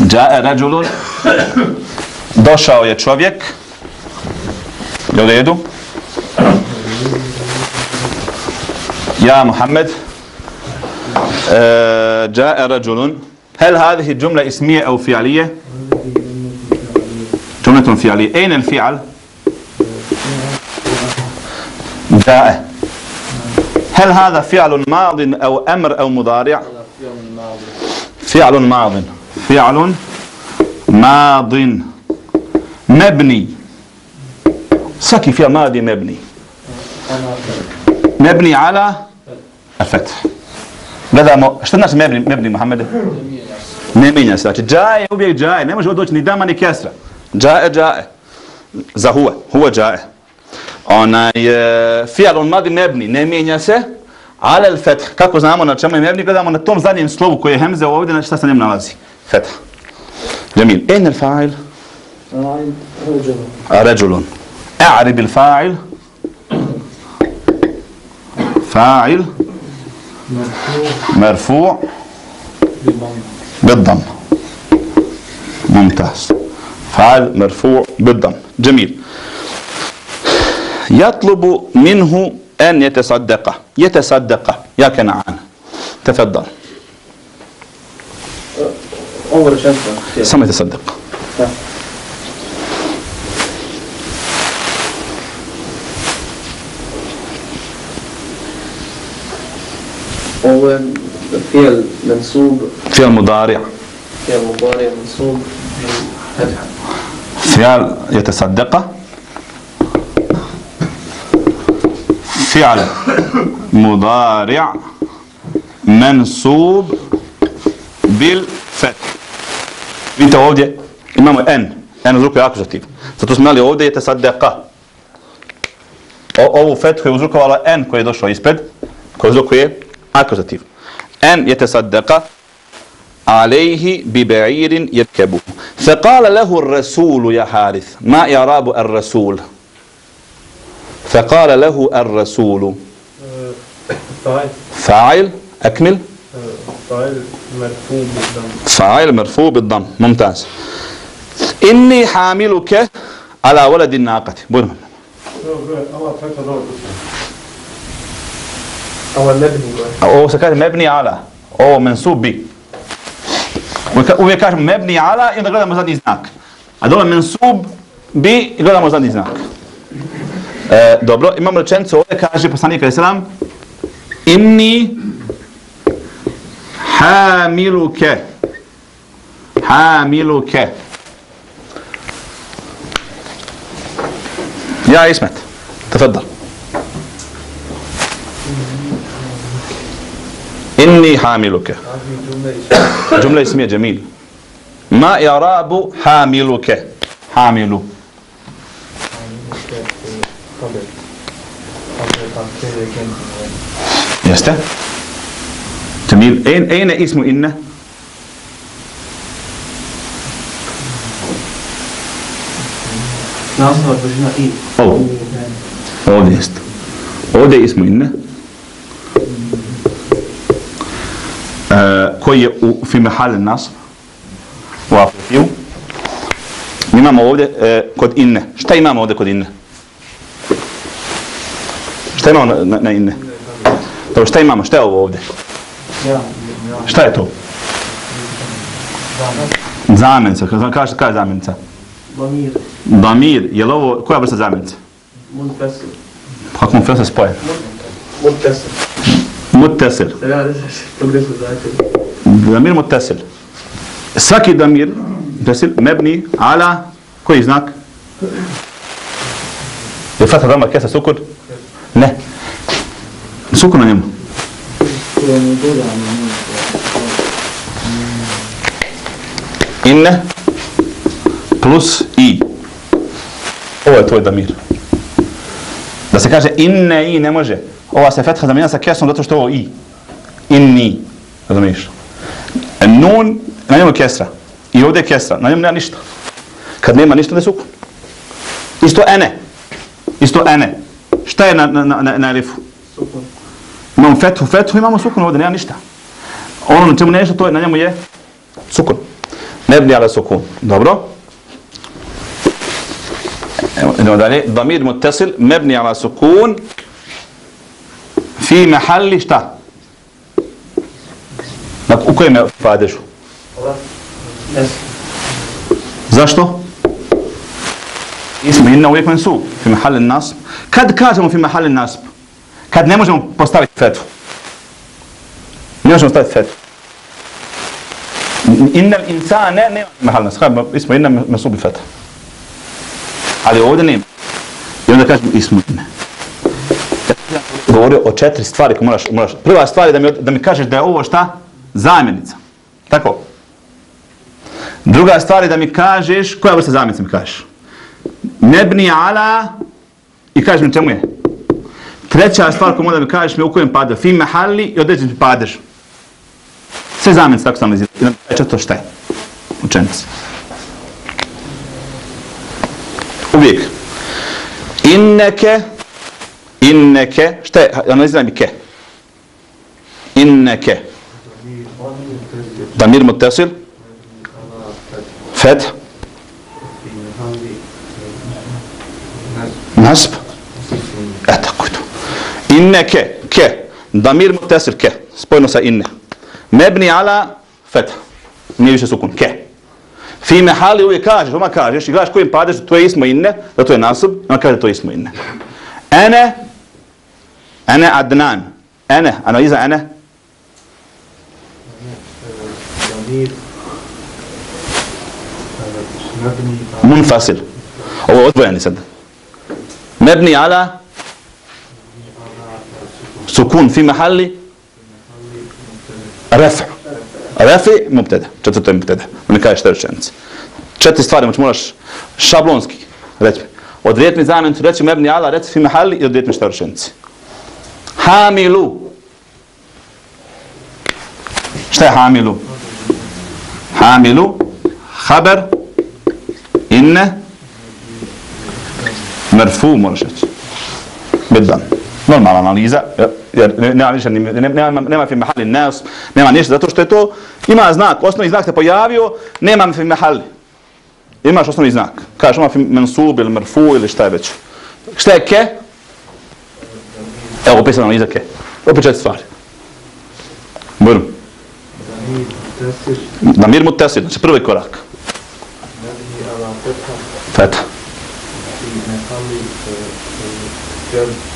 [SPEAKER 3] جاء رجل došao je čovjek. U redu? يا محمد e, جاء رجل. هل هذه الجملة اسمية أو فعلية؟ جملة فعلية. أين الفعل؟ جاء. هل هذا فعل ماض أو أمر أو مضارع؟ فعل ماض. فعل ماض. مبني. سكي فعل ماضي مبني. مبني على الفتح. بدا مو اشتنا مبني مبني محمد؟ مبني يا جاء هو جاء ما مش كسرة. جاء جاء ذا هو هو جاء Onaj, e, fijalun madi mebni, ne mijenja se, ale el feth. Kako znamo na čemu je mebni? Gledamo na tom zadnjem slovu koji je hemze ovdje, znači šta se njem nalazi? Feth. Jamil. En el fa'il? Ređulun. A'rib il fa'il? Fa'il? مرفوع بالضم ممتاز فعل مرفوع بالضم جميل يطلب منه أن يتصدق. يتصدق. يا كنعان تفضل.
[SPEAKER 1] أول شنطة
[SPEAKER 3] سمع يتصدق.
[SPEAKER 1] هو فعل منصوب.
[SPEAKER 3] فعل مضارع.
[SPEAKER 1] فعل مضارع منصوب.
[SPEAKER 3] فعل يتصدق. فعل مضارع منصوب بالفتح انت ovdje imamo n n uzrukuje akuzativ zato smo imali ovdje je tasaddeqa ovu fethu je uzrukovala n koji je došao ispred koji uzrukuje akuzativ. En yatasaddaqa عليه ببعير يركبه فقال له الرسول يا حارث ما إعراب الرسول فقال له الرسول.
[SPEAKER 1] فاعل.
[SPEAKER 3] فاعل؟ أكمل.
[SPEAKER 1] فاعل مرفوع بالضم.
[SPEAKER 3] فاعل مرفوع بالضم. ممتاز. إني حاملك على ولد الناقة. بون
[SPEAKER 1] أول مبني
[SPEAKER 3] أو سكات مبني على. أو منصوب بي. وك- uvijek kažemo mebni ala i onda gledamo zadnji znak. A dole mensub bi i gledamo zadnji znak. E, dobro, imamo rečenicu ovdje, kaže poslanik alaih salam Inni hamiluke hamiluke Ja Ismet, تفضل إني حاملك جملة اسمية جميل ما إعراب حاملك حامل يستا جميل اين اين اسم
[SPEAKER 1] ان
[SPEAKER 3] أو أو ده يستا أو ده اسم ان koji je u fimehalen nasr u afetiju imamo ovdje e, kod inne šta imamo ovdje kod inne Šta imamo na, na, na inne? Dobro, šta imamo? Šta je ovo ovdje? Šta je to? Zamenca. Zamenca. Kaže, kaj je zamenca?
[SPEAKER 1] Damir.
[SPEAKER 3] Damir. Je li ovo, koja vrsta zamenca?
[SPEAKER 1] Montesir.
[SPEAKER 3] Kako pa Montesir spoje?
[SPEAKER 1] Montesir. Montesir.
[SPEAKER 3] Damir Montesir. Svaki Damir, Montesir, mebni, ala, koji znak? Je fatah dama kesa sukur? Ne. Ne. Suko na njemu. Inne plus i. Ovo je tvoj damir. Da se kaže inne i ne može. Ova se fetha zamijenja sa kesom zato što je ovo i. Inni. Razumiješ? Nun, na njemu je kesra. I ovdje je kesra. Na njemu nema ništa. Kad nema ništa, ne sukun. Isto ene. Isto ene. Šta je na, na, na, na elifu?
[SPEAKER 1] Sukun.
[SPEAKER 3] Imamo fethu, fethu, imamo sukun ovdje, nema ništa. Ono na čemu nešto, to je, na njemu je sukun. Nebni ala sukun. Dobro. Evo, idemo dalje. Damir mutasil, mebni ala sukun, fi mahalli šta? Na, u kojem je padežu? Zašto? Ismo inna uvijek mensu, fi mahalli nasb. Kad kažemo fi mahalin nasb? Kad ne možemo postaviti fetvu. Ne možemo staviti fetvu. Inna insana ne, ne, mahal nas, ismo inna mensu bi. Ali ovdje nema. I onda kažemo ismo inna. Govorio o četiri stvari koje moraš, moraš. Prva stvar je da mi, da mi kažeš da je ovo šta? Zamjenica. Tako? Druga stvar je da mi kažeš, koja vrsta zamjenica mi kažeš? Nebni ala i kažeš mi čemu je? Treća stvar koju da mi kažeš mi u kojem pada? Fi mahalli i određen ti padež. Sve zamjenice tako sam izgledali. I nam to šta je? Učenici. Uvijek. Inneke, inneke, šta je? Analiziraj mi ke. Inneke. Damir mutasil. Fed. نصب أتكوت إن ك ك. ضمير متصل ك. سبونوسا إن. مبني على فتح. نيوش سكون ك. في محل هو كاجش كاج. كاجش يقاش كوين بادش تو اسمه إن. لا تو نصب ما كاجش تو اسمه إن. أنا أنا عدنان. أنا. أنا إذا أنا. منفصل. هو عضو يعني صدق. Mebni ala sukun fi mahalli ref. Refi mubtada. Četvrto je mubtada. Ne kažeš te rečenice. Četiri stvari moći moraš šablonski reći. Odrijeti mi zamjenicu, reći mebni ala, reći fi mahali i odrijeti mi šta rečenice. Hamilu. Šta je hamilu? Hamilu. Haber. Inne. Merfu moraš reći. Bedan. Normalna analiza, jer nema više, nema, nema fi mahali nas, nema ništa, zato što je to, ima znak, osnovni znak se pojavio, nema fi mahali. Imaš osnovni znak. Kažeš, ima fi mensub ili merfu ili šta je već. Šta je ke? Evo, opet se analiza ke. Opet četiri stvari. Budu. Damir mutesir, znači prvi korak. Feta.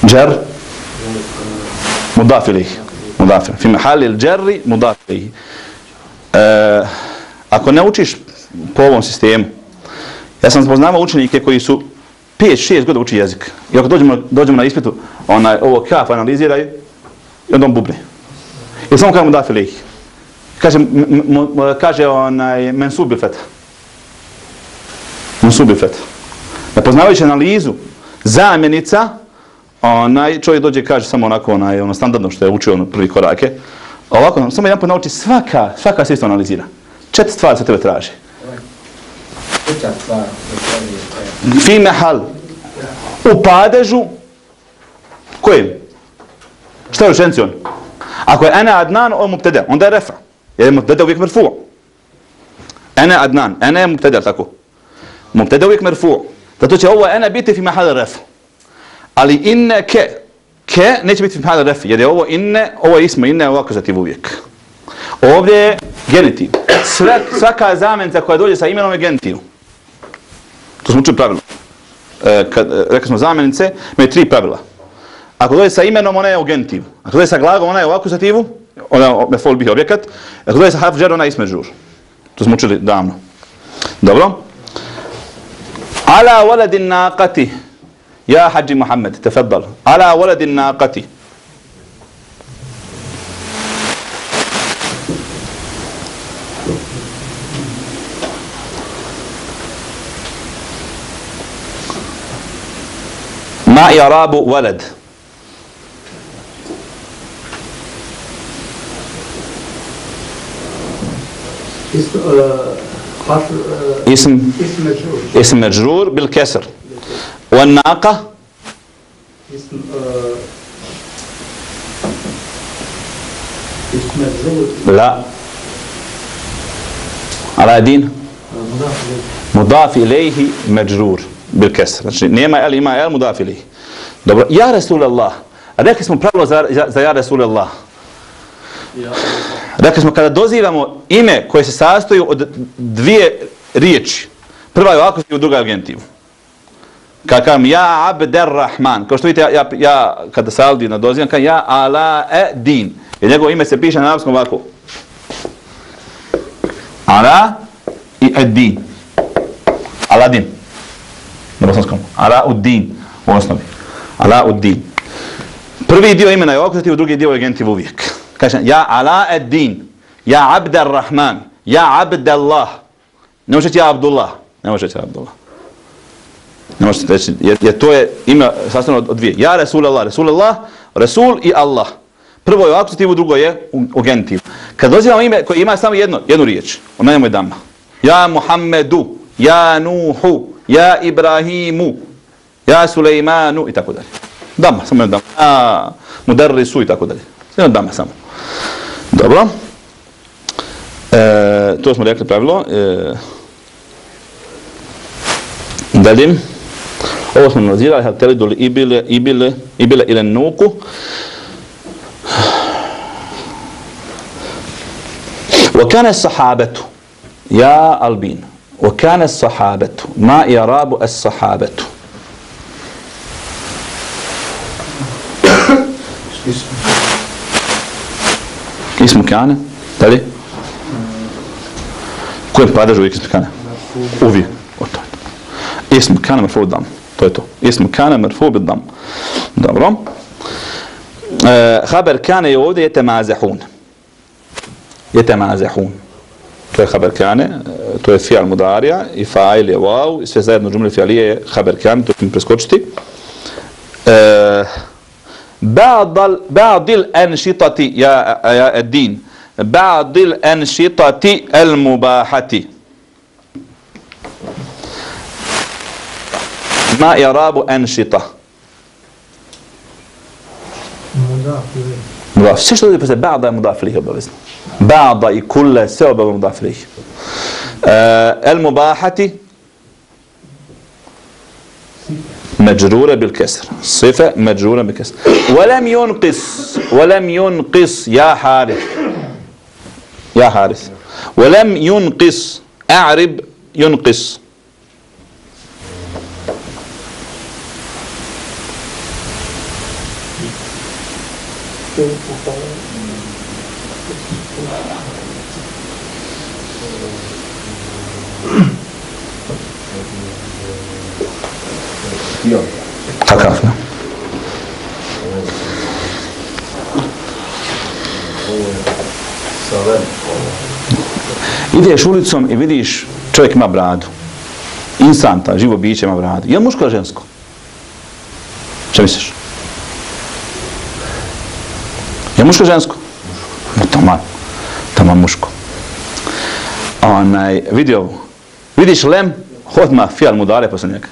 [SPEAKER 3] جر مضاف ilih. Mudaf في Fi الجر مضاف džerri, e, ako ne učiš po ovom sistemu, ja sam poznavao učenike koji su 5-6 godina uči jezik. I ako dođemo, dođemo na ispitu, onaj, ovo kaf analiziraju, i onda on bubne. I samo kaže mudaf ilih. Kaže, kaže onaj, mensubil feta. Mensubil feta. Ne poznavajući analizu zamjenica, onaj čovjek dođe i kaže samo onako onaj, ono standardno što je učio ono prvi korake. Ovako, samo jedan put nauči svaka, svaka se isto analizira. Četiri stvari se tebe traži. Fi mehal. U padežu. Kojim? Šta je učenci on? Ako je ene adnan, on mubtede, onda je refa. Jer je mubtede uvijek merfu. Ene adnan, ene je mubtede, tako? Mubtede uvijek merfu. Zato će ovo ene biti fi mahal refu. Ali inne ke, ke neće biti fi mahal refu. Jer je ovo inne, ovo je ismo inne, ovo akuzativ uvijek. Ovdje je genitiv. Sve, svaka zamjenica koja dođe sa imenom je genitiv. To smo učili pravilno. E, kad, e, rekli smo zamjenice, imaju tri pravila. Ako dođe sa imenom, ona je u genitivu. Ako dođe sa glagom, ona je u akuzativu, ona je mefol bih objekat. Ako dođe sa harf džer, ona je ismeđur. To smo učili davno. Dobro. على ولد الناقة. يا حج محمد تفضل. على ولد الناقة. ما يراب ولد؟
[SPEAKER 5] uh, اسم آه،
[SPEAKER 3] اسم
[SPEAKER 5] اسم مجرور.
[SPEAKER 3] اسم مجرور بالكسر. والناقة؟
[SPEAKER 5] اسم آه، اسم مجرور.
[SPEAKER 3] لا. على دين
[SPEAKER 5] مضاف إليه.
[SPEAKER 3] مضاف إليه مجرور بالكسر. znači nema el ima el mudaf ilih dobro ja Rasulallah rekli smo pravilo za, za, za ja Rasulallah rekli smo kada dozivamo ime koje se sastoji od dvije riječi prva je u u druga je u gentivu Kada kažem ja Abder Rahman kao što vidite ja, ja, ja kada saldi na dozivam kažem ja Ala e din jer njegovo ime se piše na arabskom ovako Ala i Eddin Aladin na bosanskom. Alauddin u osnovi. Alauddin. Prvi dio imena je u akuzativu, drugi dio je genitivu uvijek. Kaže, ja Alauddin, ja Abdar Rahman, ja Abdallah. Ne možete ja Abdullah. Ne možete ja Abdullah. Ne možete reći, znači, jer, jer to je ime sastavljeno od dvije. Ja Rasulallah, Rasulallah, Rasul i Allah. Prvo je u akutivu, drugo je u, u genitivu. Kad dozivamo ime koje ima samo jedno, jednu riječ, ona je dama. Ja Muhammedu, ja Nuhu, ja Ibrahimu, ja Sulejmanu i tako dalje. Dama, samo jedna dama. Ja Mudarrisu i tako dalje. Jedna dama samo. Dobro. E, to smo rekli pravilo. E, dalje. Ovo smo nazirali, hal telidu li ibile, ibile, ibile ile nuku. وكان الصحابة يا ألبين وكان الصحابة ما يراب الصحابة اسم كان تالي كوين بادر uvijek اسم كان uvijek اسم كان مرفوع بالضم to je to اسم كان مرفوع بالضم dobro آه خبر كان je ovdje يتمازحون يتمازحون to je haber kane, to je fial mudarija i fail je wow, i sve zajedno džumle fialije je haber kane, to ćemo preskočiti. E, بعض بعض الأنشطة يا يا الدين بعض الأنشطة المباحة. ما يراب أنشطة؟
[SPEAKER 5] مضاف
[SPEAKER 3] ليه شو بس بعض مضاف ليه بس؟ بعض كل سبب مضاف ليه آه، المباحة. مجرورة بالكسر. صفة مجرورة بالكسر. ولم ينقص ولم ينقص. يا حارث. يا حارث. ولم ينقص. أعرب ينقص. Kakav, ne? Ideš ulicom i vidiš čovjek ima bradu. Insanta, živo biće ima bradu. Je li muško ili žensko? Šta misliš? Je muško ili žensko? No, tamo, tamo muško. Onaj, vidi ovo. Vidiš lem, odmah fijal mu dale posle njega.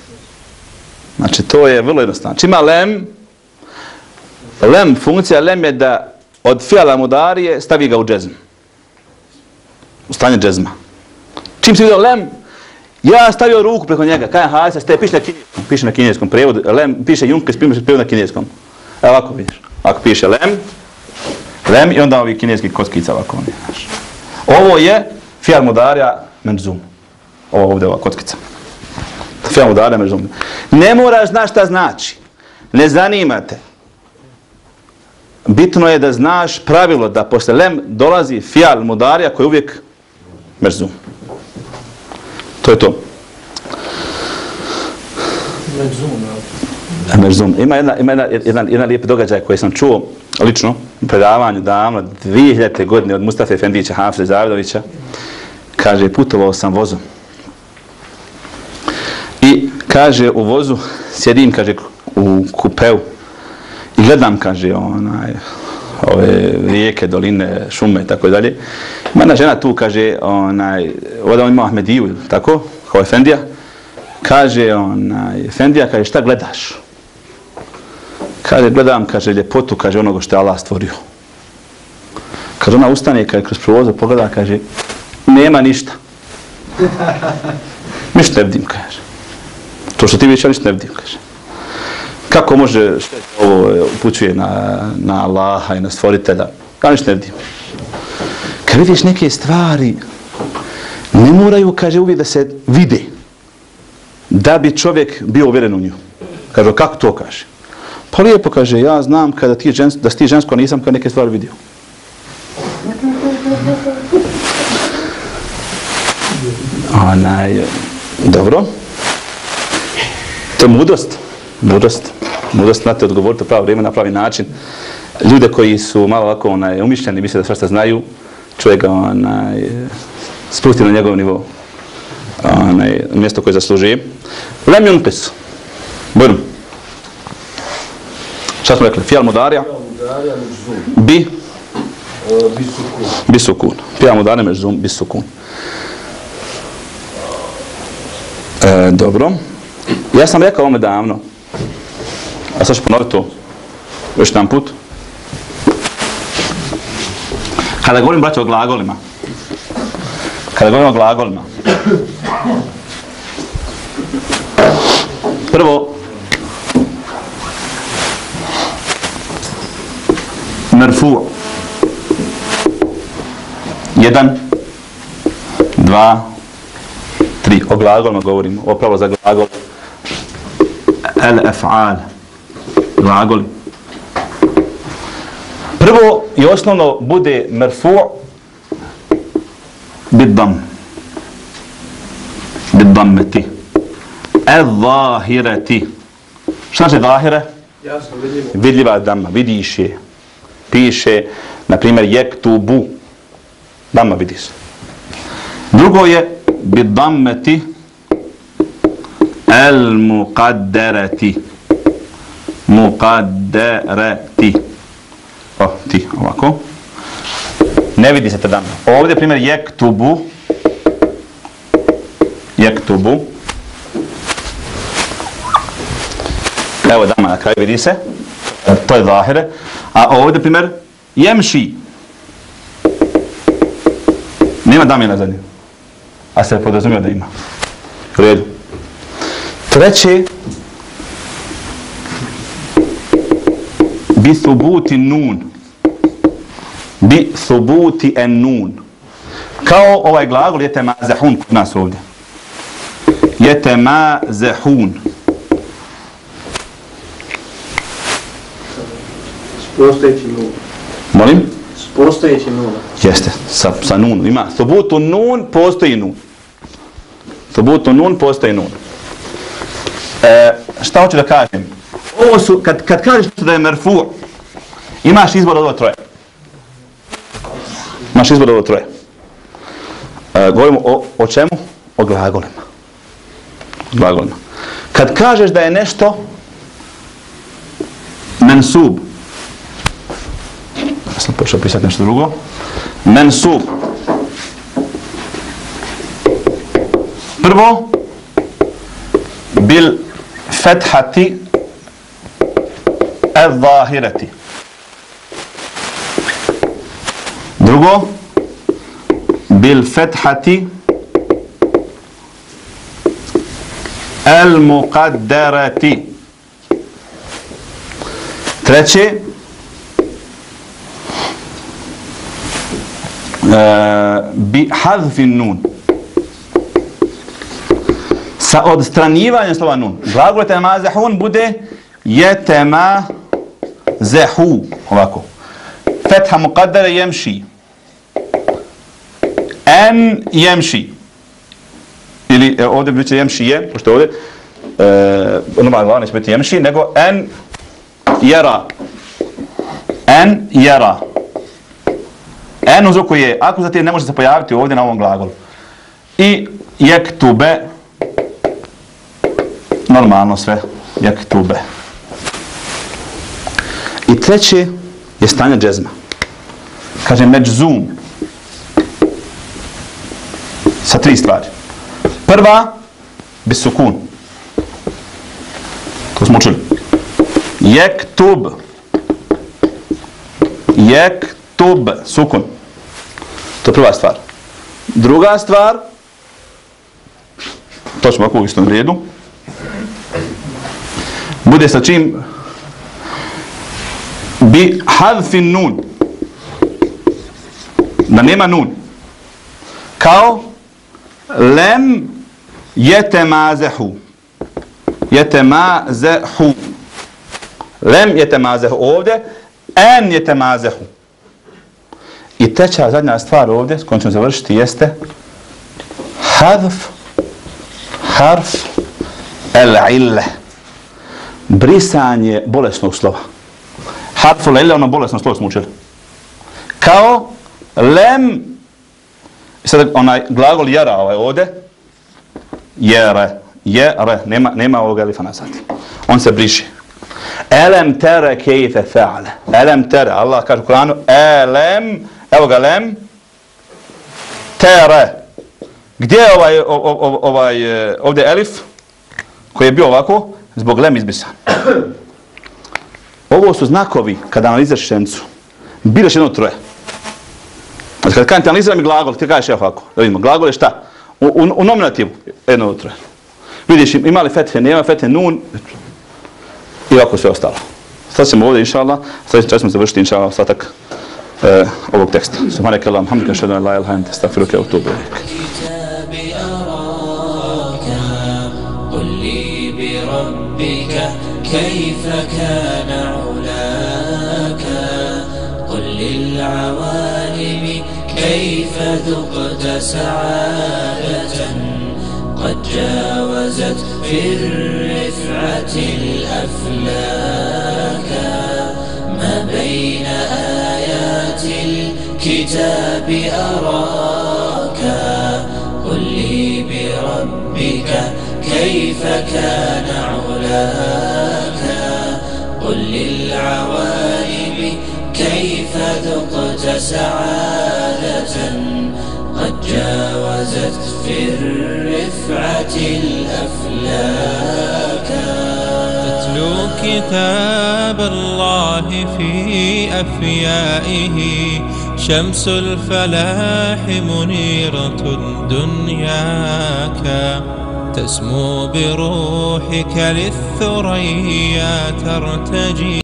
[SPEAKER 3] Znači, to je vrlo jednostavno. Znači, Čima lem, lem, funkcija lem je da od fijala mudarije stavi ga u džezm. U stanje džezma. Čim si vidio lem, ja stavio ruku preko njega, kaj hajsa, ste, piše na kineskom, piše na kineskom prevodu, lem, piše junkes, piše prevod na kineskom. Evo ovako vidiš. Ako piše lem, lem i onda ovi kineski kockica ovako. oni. znaš. Ovo je fijal mudarija menzum. Ovo ovdje ova kockica. Femu da Adem. Ne moraš znaš šta znači. Ne zanima te. Bitno je da znaš pravilo da posle lem dolazi fial mudarija koji uvijek mrzu. To je to.
[SPEAKER 5] Mrzu.
[SPEAKER 3] E, ima jedna, ima jedna, jedna, jedna lijep događaj koji sam čuo lično u predavanju davno 2000. godine od Mustafa Efendića Hafre Zavidovića. Kaže, putovao sam vozom. I kaže, u vozu sjedim, kaže, u kupeu i gledam, kaže, onaj, ove rijeke, doline, šume i tako dalje. Ima jedna žena tu, kaže, onaj, ovdje on ima Ahmediju, tako, ovaj kao Efendija. Kaže, onaj, Efendija, kaže, šta gledaš? Kaže, gledam, kaže, ljepotu, kaže, onoga što je Allah stvorio. Kaže, ona ustane, kaže, kroz prozor pogleda, kaže, nema ništa. Ništa ne vidim, kaže. To što ti vidiš, ja ništa ne vidim, kaže. Kako može, što ovo e, upućuje na, na Allaha i na stvoritelja? Ja ništa ne vidim. Kad vidiš neke stvari, ne moraju, kaže, uvijek da se vide da bi čovjek bio uvjeren u nju. Kaže, kako to kaže? Pa lijepo kaže, ja znam kada ti žens, da si ti žensko, nisam kad neke stvari vidio. Onaj, dobro. To je mudrost. Mudrost. Mudrost, znate, odgovoriti pravo vrijeme na pravi način. Ljude koji su malo ovako onaj, umišljeni, misle da svašta znaju, čovjek ga onaj, spusti na njegov nivo. Onaj, mjesto koje zasluži. Lem yunqis. Bujrum. Šta smo rekli? Fijal mudarija? Bi? Bisukun. Fijal mudarija međzum bisukun. E, dobro. Ja sam rekao ovome davno. A sad ću ponoviti to. Još jedan put. Kada govorim, braće, o glagolima. Kada govorim o glagolima. Prvo, merfu. Jedan, dva, tri. O glagolima govorim, opravo za glagol. El af'al. Glagoli. Prvo i osnovno bude merfu bid dam. Bid dammeti. El zahireti. Šta znači zahire?
[SPEAKER 1] Jasno.
[SPEAKER 3] Vidljiva dama, vidiš je. Piše, na primjer, jek tu bu. Dama vidiš. Drugo je bid dammeti el muqaddarati. Muqaddarati. O, ti, ovako. Ne vidi se tada. Ovdje, primjer, jek tu. Jek. Evo dama na kraju vidi se. To je zahire. A ovdje, primjer, jemši. Nema dame na zadnje. A se podrazumio da ima. U redu. Treće, bi thubuti nun. Bi thubuti en nun. Kao ovaj glagol jete ma zahun kod nas ovdje. Jete ma zahun.
[SPEAKER 1] S postojećim nuna.
[SPEAKER 3] Molim?
[SPEAKER 1] S postojećim nuna.
[SPEAKER 3] Jeste, sa, sa nun. Ima thubutu nun, postoji nun. Thubutu nun, postoji nun. E, šta hoću da kažem? Ovo su, kad, kad kažeš da je merfu, imaš izbor od ovo troje. Imaš izbor od ovo troje. E, govorimo o, o čemu? O glagolima. Glagolima. Kad kažeš da je nešto mensub, ja sam počeo pisati nešto drugo, mensub, prvo, bil fethati el-zahireti. Drugo, bil fethati el-muqaddarati. Treće, uh, bi hadfin nun sa odstranjivanjem slova nun. Glagol tema zehun bude jetema zehu. Ovako. Fetha muqaddara jemši. En jemši. Ili e, ovdje biće jemši je, pošto ovdje. e, normalna glava neće biti jemši, nego en jera. En jera. En uzoku je, ako akuzativ, ne može se pojaviti ovdje na ovom glagolu. I jektube, normalno sve, jektube. I treće je stanje džezma. Kaže međzum. Sa tri stvari. Prva, bisukun. To smo učili. Jektub. Jektub. Sukun. To je prva stvar. Druga stvar, to ćemo ovako u istom redu, bude sa čim? Bi hadfin nun. Da nema nun. Kao lem jetemazehu jetemazehu lem jetemazehu ovdje en jetemazehu i treća zadnja stvar ovdje s kojom ćemo završiti jeste hadf harf el ille brisanje bolesnog slova harfu lele, ono bolesno slovo smo učili. Kao lem, sad onaj glagol jara ovaj ovdje, jere, jere, nema, nema ovoga elifa nazad. On se briše. Elem tere kejfe fe'ale. Elem tere, Allah kaže u Koranu, elem, evo ga lem, tere. Gdje je ovaj, ovaj, ovaj, ovdje elif, koji je bio ovako, zbog lem izbrisan. Ovo su znakovi kada analiziraš šencu. Biraš jedno troje. Znači kada kažem analiziram i glagol, ti kažeš evo ovako, da vidimo, glagol je šta? U, u, u nominativu, jedno troje. Vidiš, ima li fethe, nema fethe, nun, i ovako sve ostalo. Sad ćemo ovdje, inša Allah, sad ćemo završiti, inša Allah, ostatak e, ovog teksta. Subhanak Allah, hamdika, šedan, la ilaha, ente, stafiruke, u tubu. كيف كان علاك؟ قل للعوالم كيف ذقت سعادة؟ قد جاوزت في الرفعة الأفلاك. ما بين آيات الكتاب أراك؟ قل لي بربك كيف كان علاك؟ قل للعوالم كيف ذقت سعادة قد جاوزت في الرفعة الأفلاك. تتلو كتاب الله في أفيائه شمس الفلاح منيرة دنياك. تسمو بروحك للثريا ترتجي.